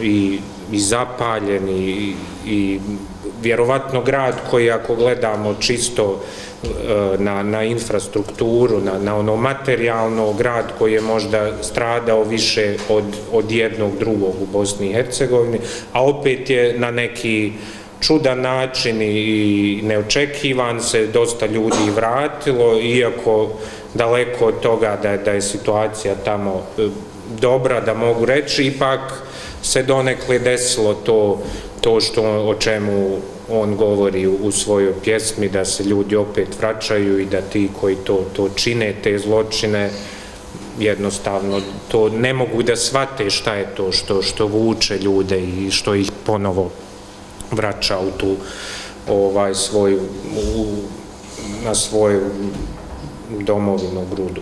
S4: i, i zapaljen i, i vjerovatno grad koji ako gledamo čisto e, na, na infrastrukturu, na, na ono materijalno grad koji je možda stradao više od, od jednog drugog u Bosni i Hercegovini, a opet je na neki čudan način i neočekivan se dosta ljudi vratilo, iako daleko od toga da, da je situacija tamo e, dobra, da mogu reći, ipak se donekle desilo to, to što o čemu on govori u svojoj pjesmi da se ljudi opet vraćaju i da ti koji to, to čine, te zločine, jednostavno to ne mogu da shvate šta je to što, što vuče ljude i što ih ponovo vraća u tu ovaj svoj u, na svoju domovinu grudu.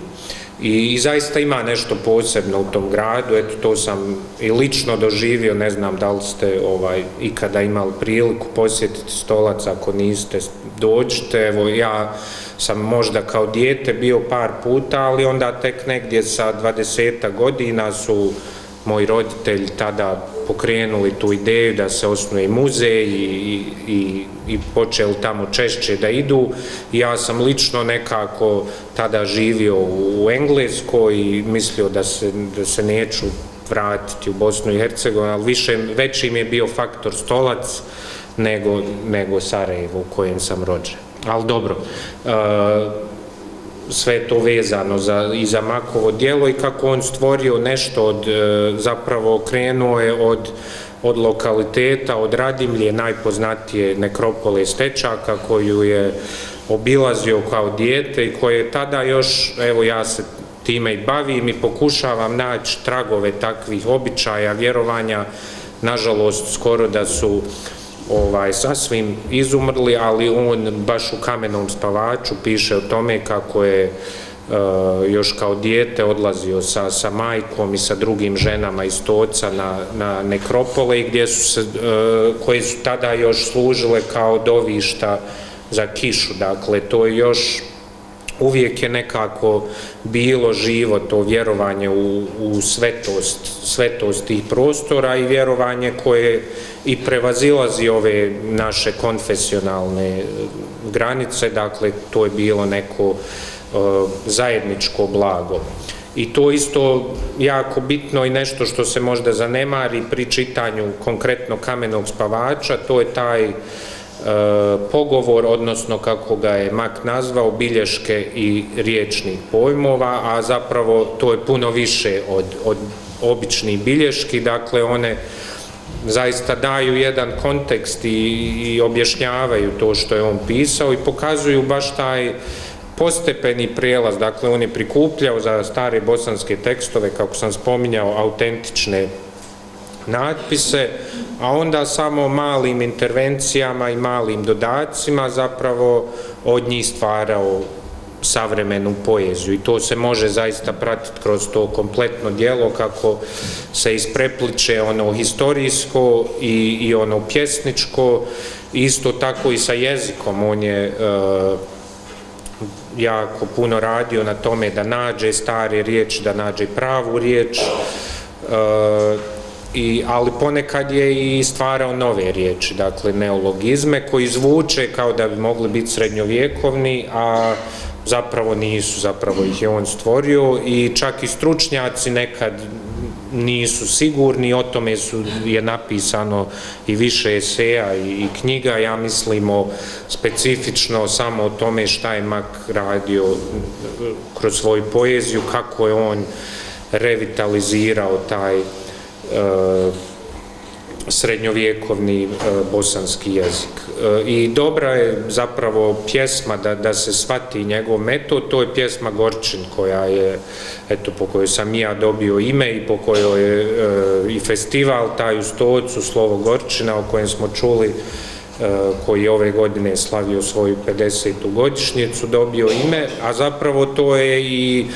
S4: I, I zaista ima nešto posebno u tom gradu, eto to sam i lično doživio, ne znam da li ste ovaj, ikada imali priliku posjetiti stolac, ako niste, dođite, evo ja sam možda kao dijete bio par puta, ali onda tek negdje sa 20 godina su moji roditelji tada pokrenuli tu ideju da se osnuje muzej i, i, i počeli tamo češće da idu. Ja sam lično nekako tada živio u Engleskoj i mislio da se, da se neću vratiti u Bosnu i Hercegovinu, ali više, veći mi je bio faktor stolac nego, nego Sarajevo u kojem sam rođen. Ali dobro, uh, sve to vezano za, i za Makovo dijelo i kako on stvorio nešto od, e, zapravo krenuo je od od lokaliteta, od Radimlje, najpoznatije nekropole Stečaka, koju je obilazio kao dijete i koje je tada još, evo ja se time i bavim i pokušavam naći tragove takvih običaja, vjerovanja, nažalost skoro da su ovaj sasvim izumrli, ali on baš u kamenom spavaču piše o tome kako je uh, još kao dijete odlazio sa, sa majkom i sa drugim ženama iz Toca na, na nekropole gdje su se, uh, koje su tada još služile kao dovišta za kišu. Dakle, to je još uvijek je nekako bilo živo to vjerovanje u, u svetost, svetost tih prostora i vjerovanje koje i prevazilazi ove naše konfesionalne e, granice, dakle to je bilo neko uh, zajedničko blago. I to isto jako bitno i nešto što se možda zanemari pri čitanju konkretno kamenog spavača, to je taj E, E, pogovor, odnosno kako ga je Mak nazvao, bilješke i riječnih pojmova, a zapravo to je puno više od, od običnih bilješki, dakle one zaista daju jedan kontekst i, i objašnjavaju to što je on pisao i pokazuju baš taj postepeni prijelaz, dakle on je prikupljao za stare bosanske tekstove, kako sam spominjao, autentične natpise, a onda samo malim intervencijama i malim dodacima zapravo od njih stvarao savremenu poeziju. I to se može zaista pratiti kroz to kompletno dijelo kako se isprepliče ono historijsko i, i ono pjesničko. Isto tako i sa jezikom. On je e, jako puno radio na tome da nađe stare riječi, da nađe pravu riječ. E, I, ali ponekad je i stvarao nove riječi, dakle neologizme koji zvuče kao da bi mogli biti srednjovjekovni, a zapravo nisu, zapravo ih je on stvorio i čak i stručnjaci nekad nisu sigurni, o tome su, je napisano i više eseja i, i knjiga, ja mislimo specifično samo o tome šta je Mak radio kroz svoju poeziju, kako je on revitalizirao taj E, srednjovjekovni e, bosanski jezik. E, I dobra je zapravo pjesma da, da se shvati njegov metod, to je pjesma Gorčin koja je, eto, po kojoj sam ja dobio ime i po kojoj je e, i festival taj u Stocu, slovo Gorčina, o kojem smo čuli e, koji je ove godine slavio svoju 50. godišnjicu, dobio ime, a zapravo to je i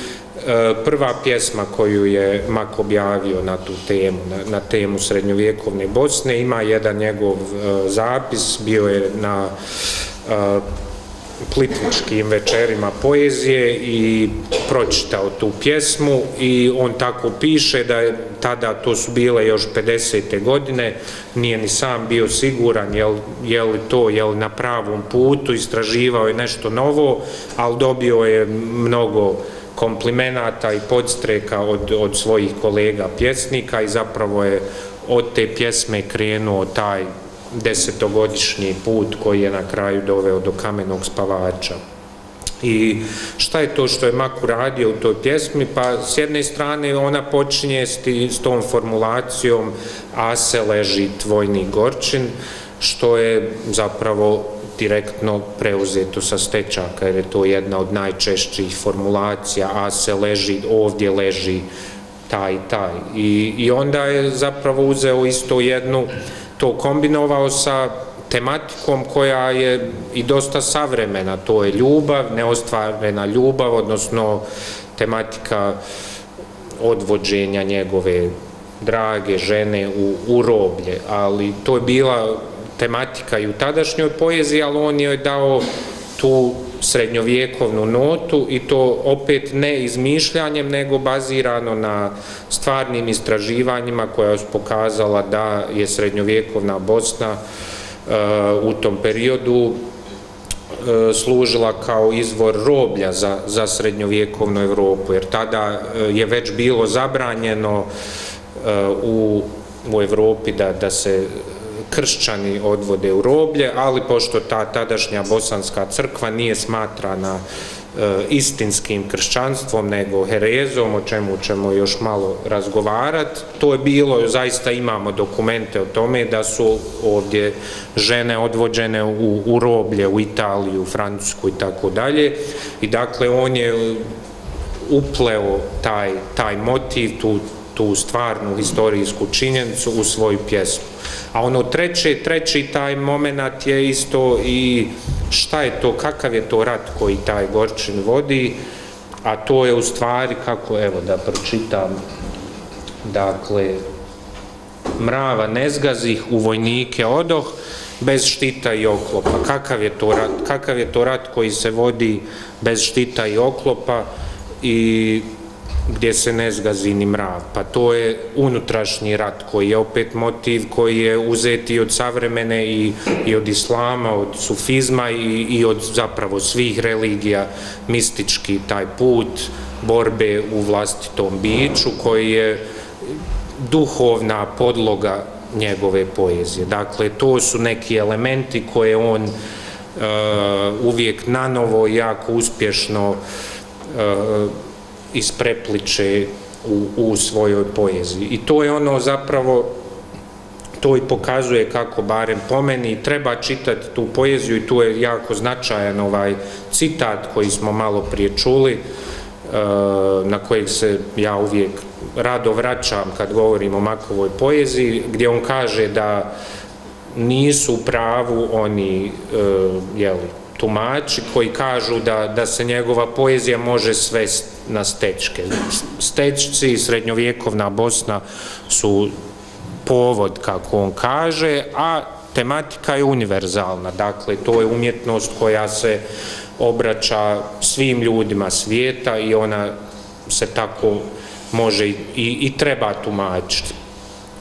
S4: E, prva pjesma koju je Mak objavio na tu temu, na, na temu srednjovjekovne Bosne, ima jedan njegov uh, zapis, bio je na uh, plitvičkim večerima poezije i pročitao tu pjesmu i on tako piše da je tada, to su bile još 50. godine, nije ni sam bio siguran je li, je li to je li na pravom putu, istraživao je nešto novo, ali dobio je mnogo uh, komplimenata i podstreka od, od svojih kolega pjesnika i zapravo je od te pjesme krenuo taj desetogodišnji put koji je na kraju doveo do kamenog spavača. I šta je to što je Maku radio u toj pjesmi? Pa s jedne strane ona počinje s, ti, s tom formulacijom a se leži tvojni gorčin, što je zapravo direktno preuzeto sa stečaka, jer je to jedna od najčešćih formulacija, a se leži, ovdje leži taj, taj. I, I onda je zapravo uzeo isto jednu, to kombinovao sa tematikom koja je i dosta savremena, to je ljubav, neostvarena ljubav, odnosno tematika odvođenja njegove drage žene u, u roblje, ali to je bila tematika i u tadašnjoj poeziji, ali on je dao tu srednjovjekovnu notu i to opet ne izmišljanjem, nego bazirano na stvarnim istraživanjima koja je pokazala da je srednjovjekovna Bosna e, u tom periodu e, služila kao izvor roblja za, za srednjovjekovnu Evropu, jer tada e, je već bilo zabranjeno e, u, u Evropi da, da se kršćani odvode u roblje, ali pošto ta tadašnja bosanska crkva nije smatrana e, istinskim kršćanstvom nego herezom, o čemu ćemo još malo razgovarati. To je bilo, zaista imamo dokumente o tome da su ovdje žene odvođene u, u roblje, u Italiju, u Francusku i tako dalje. I dakle, on je upleo taj, taj motiv, tu, tu stvarnu historijsku činjenicu u svoju pjesmu. A ono treće, treći taj moment je isto i šta je to, kakav je to rat koji taj Gorčin vodi, a to je u stvari, kako, evo, da pročitam, dakle, mrava ne zgazih, u vojnike odoh, bez štita i oklopa. Kakav je to rat? Kakav je to rat koji se vodi bez štita i oklopa i gdje se ne zgazi ni mrav. Pa to je unutrašnji rat koji je opet motiv koji je uzeti od savremene i, i od islama, od sufizma i, i od zapravo svih religija mistički taj put borbe u vlastitom biću koji je duhovna podloga njegove poezije. Dakle, to su neki elementi koje on uh, uvijek nanovo jako uspješno uh, isprepliče u, u svojoj poeziji. I to je ono zapravo, to i pokazuje kako barem po meni treba čitati tu poeziju i tu je jako značajan ovaj citat koji smo malo prije čuli, e, na kojeg se ja uvijek rado vraćam kad govorim o Makovoj poeziji, gdje on kaže da nisu u pravu oni, e, jeli, tumači koji kažu da, da se njegova poezija može svesti na stečke. Stečci, srednjovjekovna Bosna su povod, kako on kaže, a tematika je univerzalna. Dakle, to je umjetnost koja se obraća svim ljudima svijeta i ona se tako može i, i treba tumačiti.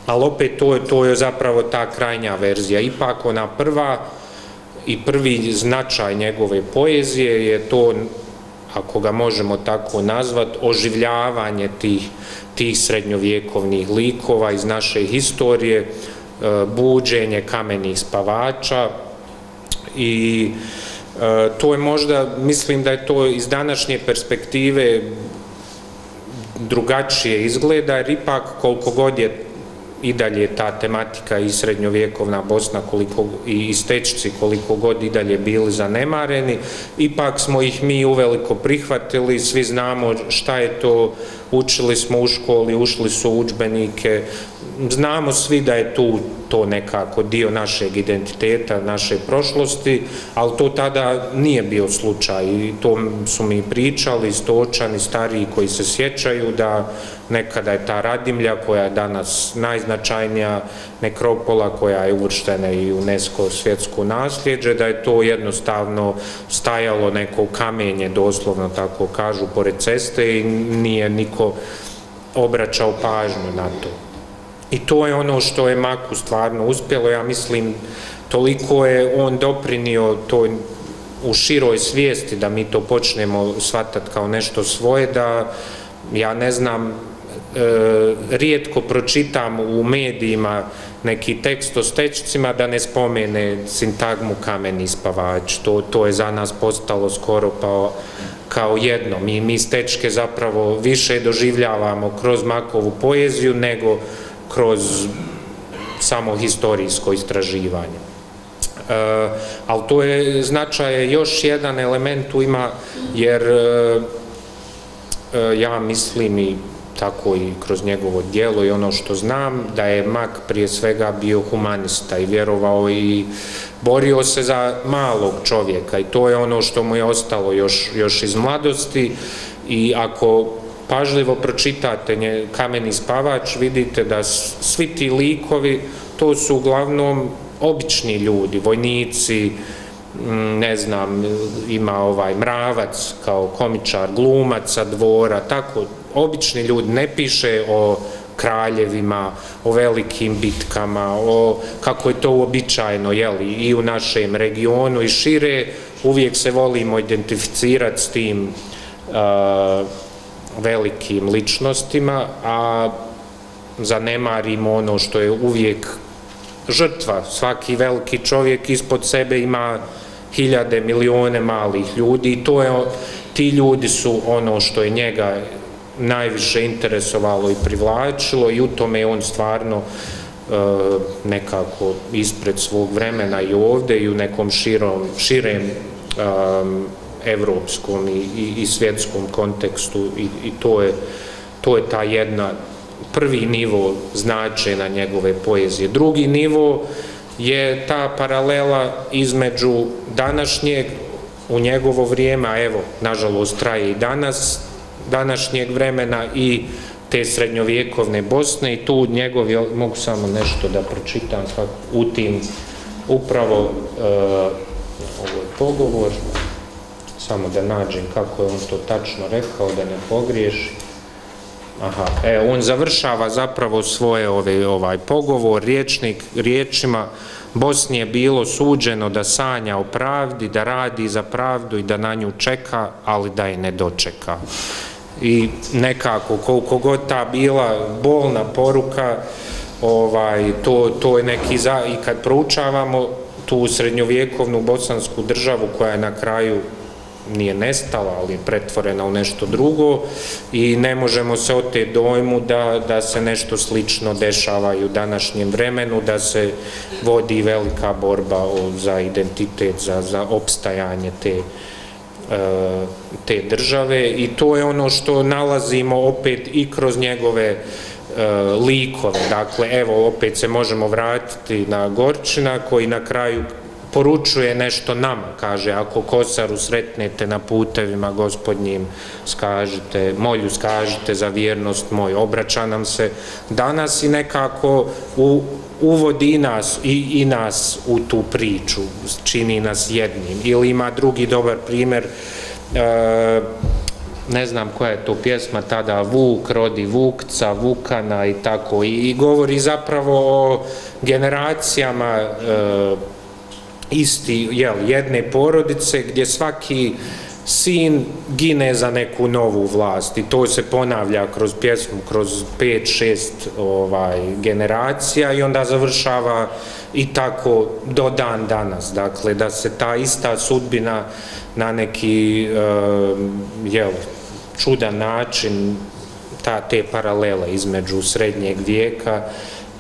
S4: Ali opet to je, to je zapravo ta krajnja verzija. Ipak ona prva i prvi značaj njegove poezije je to, ako ga možemo tako nazvat, oživljavanje tih, tih srednjovjekovnih likova iz naše historije, e, buđenje kamenih spavača i e, to je možda, mislim da je to iz današnje perspektive drugačije izgleda, jer ipak koliko god je i dalje ta tematika i srednjovjekovna Bosna koliko, i stečci koliko god i dalje bili zanemareni, ipak smo ih mi uveliko prihvatili, svi znamo šta je to, učili smo u školi, ušli su učbenike, znamo svi da je tu to nekako dio našeg identiteta, naše prošlosti, ali to tada nije bio slučaj i to su mi pričali stočani, stariji koji se sjećaju da nekada je ta Radimlja koja je danas najznačajnija nekropola koja je uvrštena i u UNESCO svjetsku nasljeđe, da je to jednostavno stajalo neko kamenje, doslovno tako kažu, pored ceste i nije niko obraćao pažnju na to. I to je ono što je Maku stvarno uspjelo, ja mislim, toliko je on doprinio toj u široj svijesti da mi to počnemo shvatati kao nešto svoje, da ja ne znam, e, rijetko pročitam u medijima neki tekst o stečcima da ne spomene sintagmu kamen ispavač. To, to je za nas postalo skoro pa kao jedno. Mi, mi stečke zapravo više doživljavamo kroz makovu poeziju nego kroz samo historijsko istraživanje. E, ali to je značaj još jedan element tu ima, jer e, e ja mislim i tako i kroz njegovo dijelo i ono što znam, da je Mak prije svega bio humanista i vjerovao i borio se za malog čovjeka i to je ono što mu je ostalo još, još iz mladosti. I ako pažljivo pročitate nje kameni spavač, vidite da svi ti likovi, to su uglavnom obični ljudi, vojnici, ne znam, ima ovaj mravac kao komičar, glumaca, dvora, tako, obični ljudi, ne piše o kraljevima, o velikim bitkama, o kako je to uobičajeno, jeli, i u našem regionu i šire, uvijek se volimo identificirati s tim uh, velikim ličnostima, a zanemarimo ono što je uvijek žrtva. Svaki veliki čovjek ispod sebe ima hiljade, milione malih ljudi i to je ti ljudi su ono što je njega najviše interesovalo i privlačilo i u tome je on stvarno e, nekako ispred svog vremena i ovde i u nekom širom, širem evropskom i, i, i svjetskom kontekstu i, i to, je, to je ta jedna prvi nivo značena njegove poezije. Drugi nivo je ta paralela između današnjeg u njegovo vrijeme, a evo, nažalost, traje i danas, današnjeg vremena i te srednjovjekovne Bosne i tu njegovi, mogu samo nešto da pročitam pa u tim upravo uh, ovo je pogovor, samo da nađem kako je on to tačno rekao, da ne pogriješi. Aha, e, on završava zapravo svoje ove, ovaj pogovor, riječnik, riječima Bosni je bilo suđeno da sanja o pravdi, da radi za pravdu i da na nju čeka, ali da je ne dočeka. I nekako, koliko god ta bila bolna poruka, ovaj, to, to je neki za... I kad proučavamo tu srednjovjekovnu bosansku državu koja je na kraju nije nestala, ali pretvorena u nešto drugo i ne možemo se ote dojmu da, da se nešto slično dešava i u današnjem vremenu, da se vodi velika borba za identitet, za, za opstajanje te, E, te države i to je ono što nalazimo opet i kroz njegove e, likove. Dakle, evo, opet se možemo vratiti na Gorčina koji na kraju poručuje nešto nama, kaže, ako kosaru sretnete na putevima gospodnjim, skažite, molju skažite za vjernost moj, obraća nam se danas i nekako u, uvodi nas, i, i nas u tu priču, čini nas jednim. Ili ima drugi dobar primjer, e, ne znam koja je to pjesma tada, Vuk rodi Vukca, Vukana i tako, i, i govori zapravo o generacijama e, isti, jel, jedne porodice gdje svaki sin gine za neku novu vlast i to se ponavlja kroz pjesmu, kroz pet, šest ovaj, generacija i onda završava i tako do dan danas. Dakle, da se ta ista sudbina na neki e, jel, čudan način ta, te paralele između srednjeg vijeka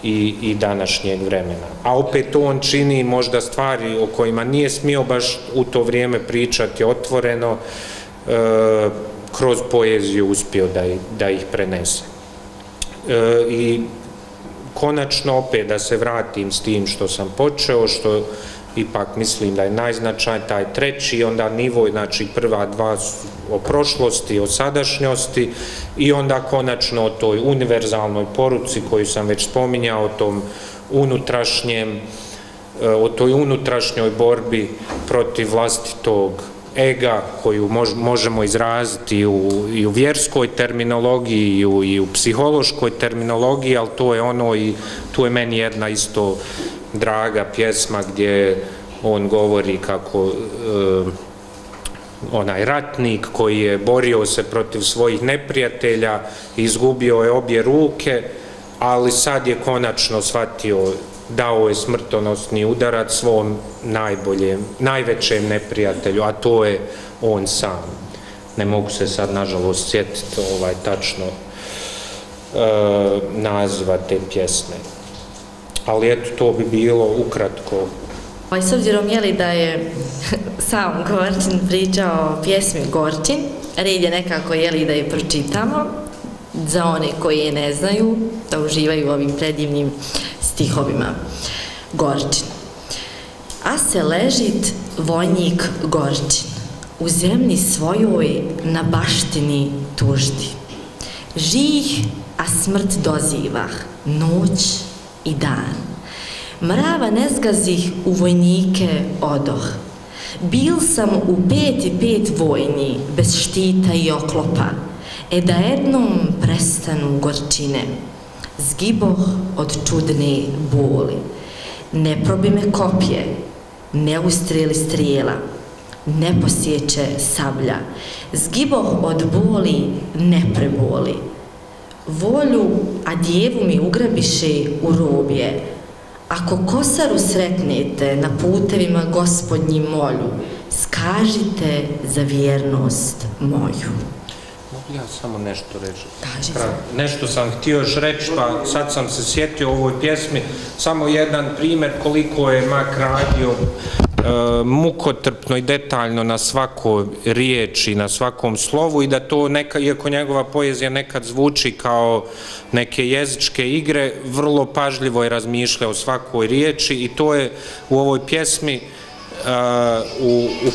S4: i, i današnjeg vremena. A opet on čini možda stvari o kojima nije smio baš u to vrijeme pričati otvoreno, e, kroz poeziju uspio da, da ih prenese. E, I konačno opet da se vratim s tim što sam počeo, što ipak mislim da je najznačaj taj treći, onda nivo, znači prva dva su o prošlosti, o sadašnjosti i onda konačno o toj univerzalnoj poruci koju sam već spominjao, o tom unutrašnjem, e, o toj unutrašnjoj borbi protiv vlastitog ega koju možemo izraziti u, i u vjerskoj terminologiji i u, i u psihološkoj terminologiji, ali to je ono i tu je meni jedna isto draga pjesma gdje on govori kako e, onaj ratnik koji je borio se protiv svojih neprijatelja, izgubio je obje ruke, ali sad je konačno shvatio dao je smrtonosni udarac svom najboljem, najvećem neprijatelju, a to je on sam. Ne mogu se sad, nažalost, sjetiti ovaj, tačno e, naziva te pjesme Pa, ali eto, to bi bilo ukratko.
S3: Pa s obzirom je li da je *laughs* sam Gorčin pričao o pjesmi Gorčin, red je nekako je li da je pročitamo za one koji je ne znaju, da uživaju ovim predivnim stihovima. Gorčin. A se ležit vojnik Gorčin u zemlji svojoj na baštini tuždi. Žih, a smrt dozivah, noć i dan. Mrava ne zgazih u vojnike odoh. Bil sam u pet i pet vojni, bez štita i oklopa, e da jednom prestanu gorčine. Zgiboh od čudne boli. Ne probi me kopje, ne ustreli strijela, ne posjeće sablja. Zgiboh od boli, ne preboli volju, a djevu mi ugrabiše u robje, Ako kosaru sretnete na putevima gospodnji molju, skažite za vjernost moju.
S4: Mogu ja samo nešto reći?
S3: Kaži
S4: Nešto sam htio još reći, pa sad sam se sjetio u ovoj pjesmi, samo jedan primjer koliko je Mak radio E, mukotrpno i detaljno na svakoj riječi, na svakom slovu i da to neka, iako njegova poezija nekad zvuči kao neke jezičke igre, vrlo pažljivo je razmišljao o svakoj riječi i to je u ovoj pjesmi e, u, u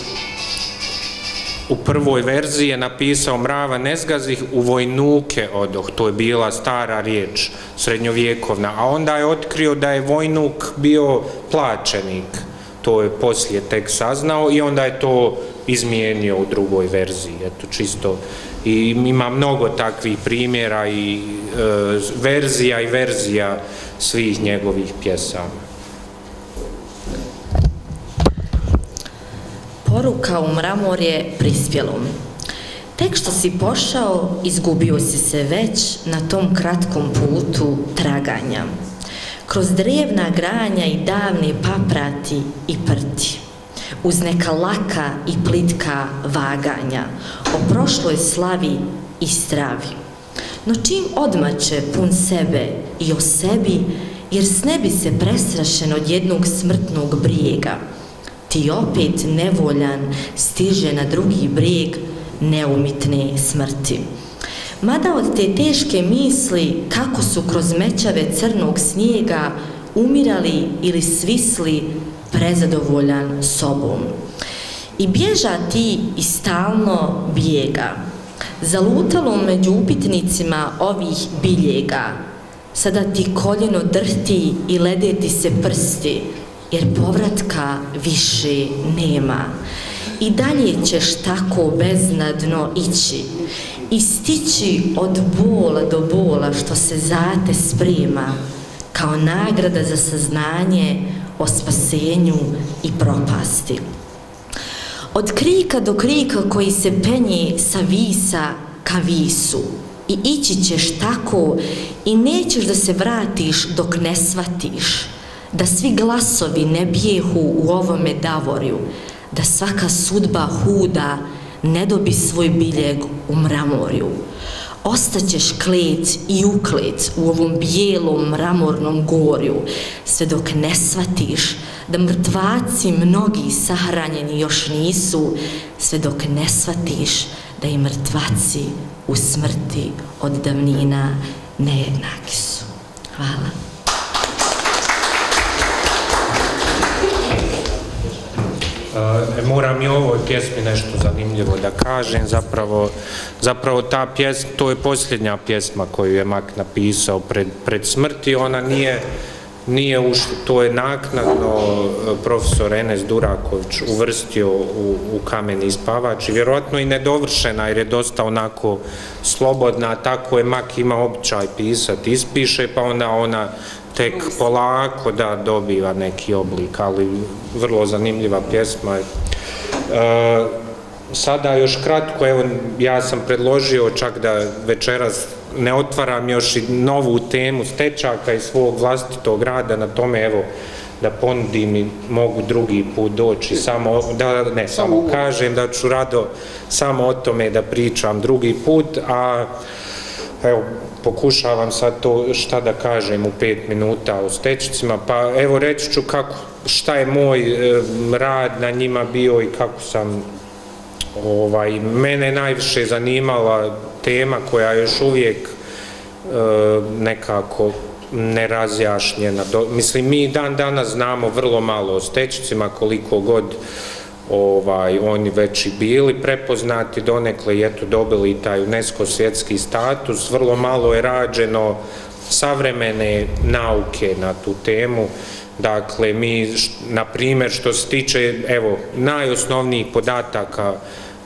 S4: u prvoj verziji je napisao mrava nezgazih u vojnuke odoh, to je bila stara riječ srednjovjekovna, a onda je otkrio da je vojnuk bio plaćenik, to je poslije tek saznao i onda je to izmijenio u drugoj verziji, eto čisto i ima mnogo takvih primjera i e, verzija i verzija svih njegovih pjesama.
S3: Poruka u mramor je prispjelom. Tek što si pošao, izgubio si se već na tom kratkom putu traganja. Kroz drevna granja i davne paprati i prti. Uz neka laka i plitka vaganja o prošloj slavi i stravi. No čim odmače pun sebe i o sebi, jer s nebi se prestrašen od jednog smrtnog brijega, ti opet nevoljan stiže na drugi brijeg neumitne smrti. Mada od te teške misli kako su kroz mećave crnog snijega umirali ili svisli prezadovoljan sobom. I bježa ti i stalno bijega. Zalutalo među upitnicima ovih biljega. Sada ti koljeno drhti i lede ti se prsti, jer povratka više nema. I dalje ćeš tako beznadno ići i stići od bola do bola što se zate sprema kao nagrada za saznanje o spasenju i propasti. Od krika do krika koji se penje sa visa ka visu i ići ćeš tako i nećeš da se vratiš dok ne svatiš da svi glasovi ne bijehu u ovome davorju, da svaka sudba huda ne dobi svoj biljeg u mramorju. Ostaćeš klet i uklet u ovom bijelom mramornom gorju, sve dok ne shvatiš da mrtvaci mnogi sahranjeni još nisu, sve dok ne shvatiš da i mrtvaci u smrti od davnina nejednaki su. Hvala.
S4: E, moram i o ovoj pjesmi nešto zanimljivo da kažem, zapravo, zapravo ta pjesma, to je posljednja pjesma koju je Mak napisao pred, pred smrti, ona nije, nije ušla, to je naknadno e, profesor Enes Duraković uvrstio u, u kameni spavač i vjerojatno i nedovršena jer je dosta onako slobodna, tako je Mak ima običaj pisati, ispiše pa onda ona tek polako da dobiva neki oblik, ali vrlo zanimljiva pjesma. E, sada još kratko, evo ja sam predložio čak da večeras ne otvaram još i novu temu stečaka i svog vlastitog rada na tome, evo, da ponudim i mogu drugi put doći, samo, da, ne, samo kažem da ću rado samo o tome da pričam drugi put, a evo, pokušavam sad to šta da kažem u pet minuta o stečicima, pa evo reći ću kako, šta je moj e, rad na njima bio i kako sam ovaj, mene najviše zanimala tema koja još uvijek e, nekako nerazjašnjena. Do, mislim, mi dan danas znamo vrlo malo o stečicima, koliko god ovaj, oni već i bili prepoznati donekle i eto dobili taj UNESCO svjetski status. Vrlo malo je rađeno savremene nauke na tu temu. Dakle, mi, na primjer, što se tiče, evo, najosnovnijih podataka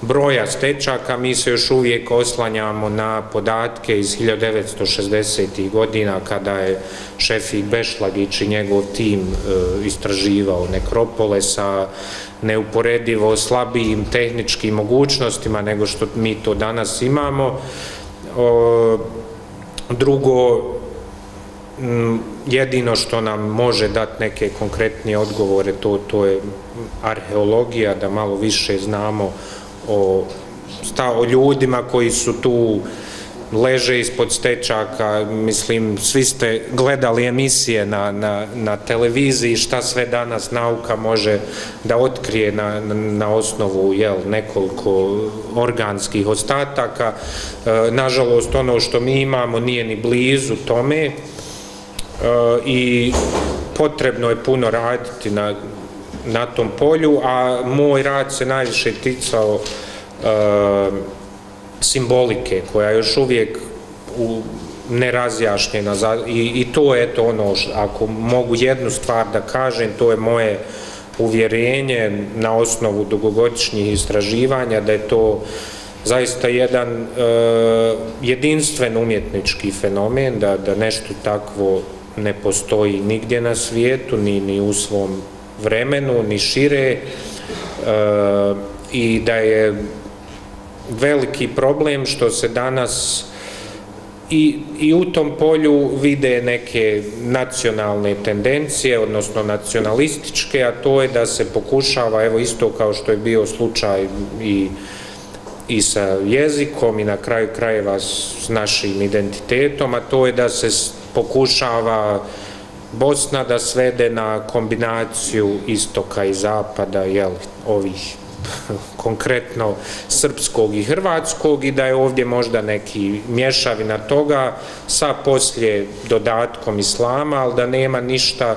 S4: broja stečaka, mi se još uvijek oslanjamo na podatke iz 1960. godina kada je Šefik Bešlagić i njegov tim e, istraživao nekropole sa neuporedivo slabijim tehničkim mogućnostima nego što mi to danas imamo. Drugo, jedino što nam može dati neke konkretnije odgovore, to, to je arheologija, da malo više znamo o, sta, o ljudima koji su tu leže ispod stečaka, mislim, svi ste gledali emisije na, na, na televiziji, šta sve danas nauka može da otkrije na, na osnovu jel, nekoliko organskih ostataka. E, nažalost, ono što mi imamo nije ni blizu tome e, i potrebno je puno raditi na, na tom polju, a moj rad se najviše ticao e, simbolike koja je još uvijek u nerazjašnjena i, i to je to ono, ako mogu jednu stvar da kažem, to je moje uvjerenje na osnovu dugogodišnjih istraživanja da je to zaista jedan e, jedinstven umjetnički fenomen, da, da nešto takvo ne postoji nigdje na svijetu, ni, ni u svom vremenu, ni šire e, i da je veliki problem što se danas i, i u tom polju vide neke nacionalne tendencije, odnosno nacionalističke, a to je da se pokušava, evo isto kao što je bio slučaj i, i sa jezikom i na kraju krajeva s našim identitetom, a to je da se pokušava Bosna da svede na kombinaciju istoka i zapada, jel, ovih konkretno srpskog i hrvatskog i da je ovdje možda neki mješavina toga sa poslije dodatkom islama, ali da nema ništa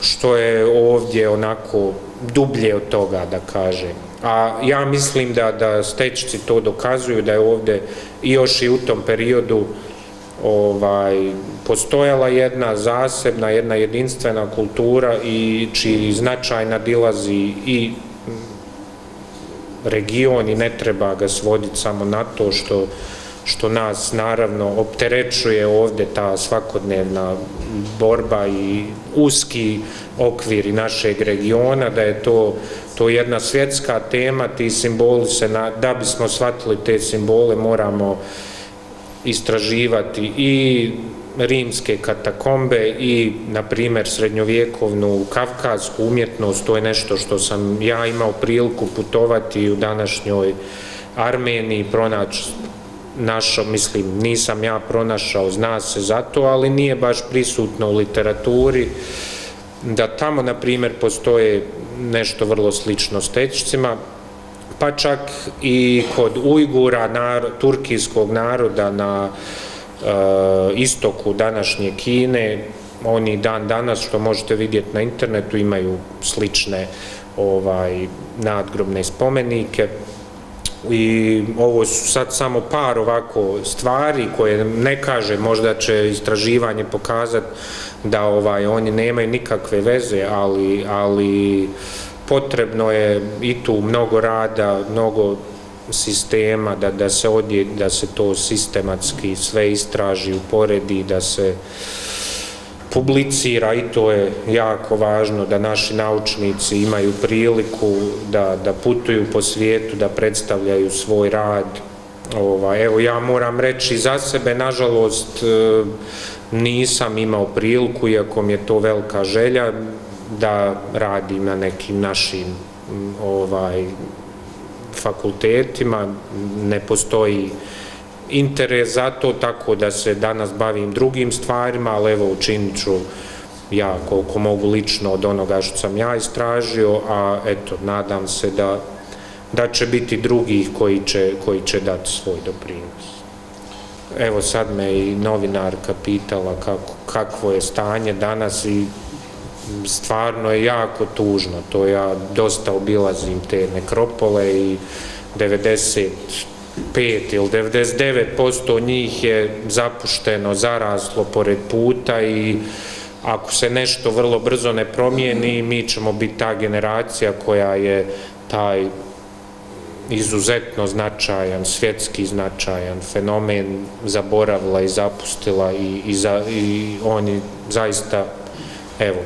S4: što je ovdje onako dublje od toga, da kažem. A ja mislim da, da stečci to dokazuju, da je ovdje i još i u tom periodu ovaj, postojala jedna zasebna, jedna jedinstvena kultura i čiji značaj nadilazi i region i ne treba ga svoditi samo na to što što nas naravno opterećuje ovdje ta svakodnevna borba i uski okviri našeg regiona, da je to, to jedna svjetska tema, ti simboli se, na, da bismo shvatili te simbole, moramo istraživati i rimske katakombe i, na primjer, srednjovjekovnu kavkazsku umjetnost, to je nešto što sam ja imao priliku putovati u današnjoj Armeniji, pronaći našo, mislim, nisam ja pronašao, zna se za to, ali nije baš prisutno u literaturi, da tamo, na primjer, postoje nešto vrlo slično stećcima, pa čak i kod Ujgura, nar, turkijskog naroda na uh, Eh, istoku današnje Kine, oni dan danas, što možete vidjeti na internetu, imaju slične ovaj nadgrobne spomenike. I ovo su sad samo par ovako stvari koje ne kaže, možda će istraživanje pokazati da ovaj oni nemaju nikakve veze, ali, ali potrebno je i tu mnogo rada, mnogo sistema, da, da, se odje, da se to sistematski sve istraži, uporedi, da se publicira i to je jako važno da naši naučnici imaju priliku da, da putuju po svijetu, da predstavljaju svoj rad. Ova, evo, ja moram reći za sebe, nažalost, e, nisam imao priliku, iako mi je to velika želja, da radim na nekim našim ovaj, fakultetima, ne postoji interes za to, tako da se danas bavim drugim stvarima, ali evo učinit ću ja koliko mogu lično od onoga što sam ja istražio, a eto, nadam se da, da će biti drugih koji će, koji će dati svoj doprinos. Evo sad me i novinarka pitala kako, kakvo je stanje danas i stvarno je jako tužno, to ja dosta obilazim te nekropole i 95 ili 99% njih je zapušteno, zaraslo pored puta i ako se nešto vrlo brzo ne promijeni, mi ćemo biti ta generacija koja je taj izuzetno značajan, svjetski značajan fenomen zaboravila i zapustila i, i, za, i oni zaista, evo,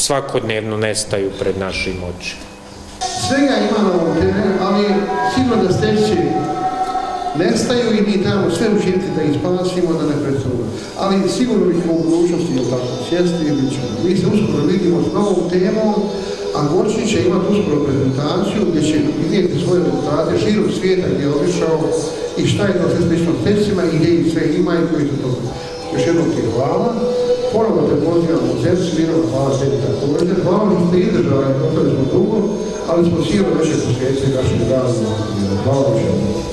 S4: svakodnevno nestaju pred našim očima.
S1: Svega ima na ovom terenu, ali sigurno da steći nestaju i mi tamo sve učiniti da ih spasimo, da ne predstavimo. Ali sigurno bih u budućnosti je tako sjesti i bit ćemo. Mi se uskoro vidimo s novom temom, a Gorčić će imati uskoro prezentaciju gdje će vidjeti svoje rezultate širom svijeta gdje je obišao i šta je to sve slično testima i gdje ih sve ima i koji su to. Još jednom ti hvala. Ponovno te pozivam u Zemci, Mirova, hvala tebi također. Hvala što ste izdržali, ostali smo dugo, ali smo sigurno više posvjetili našim razom. Hvala vam što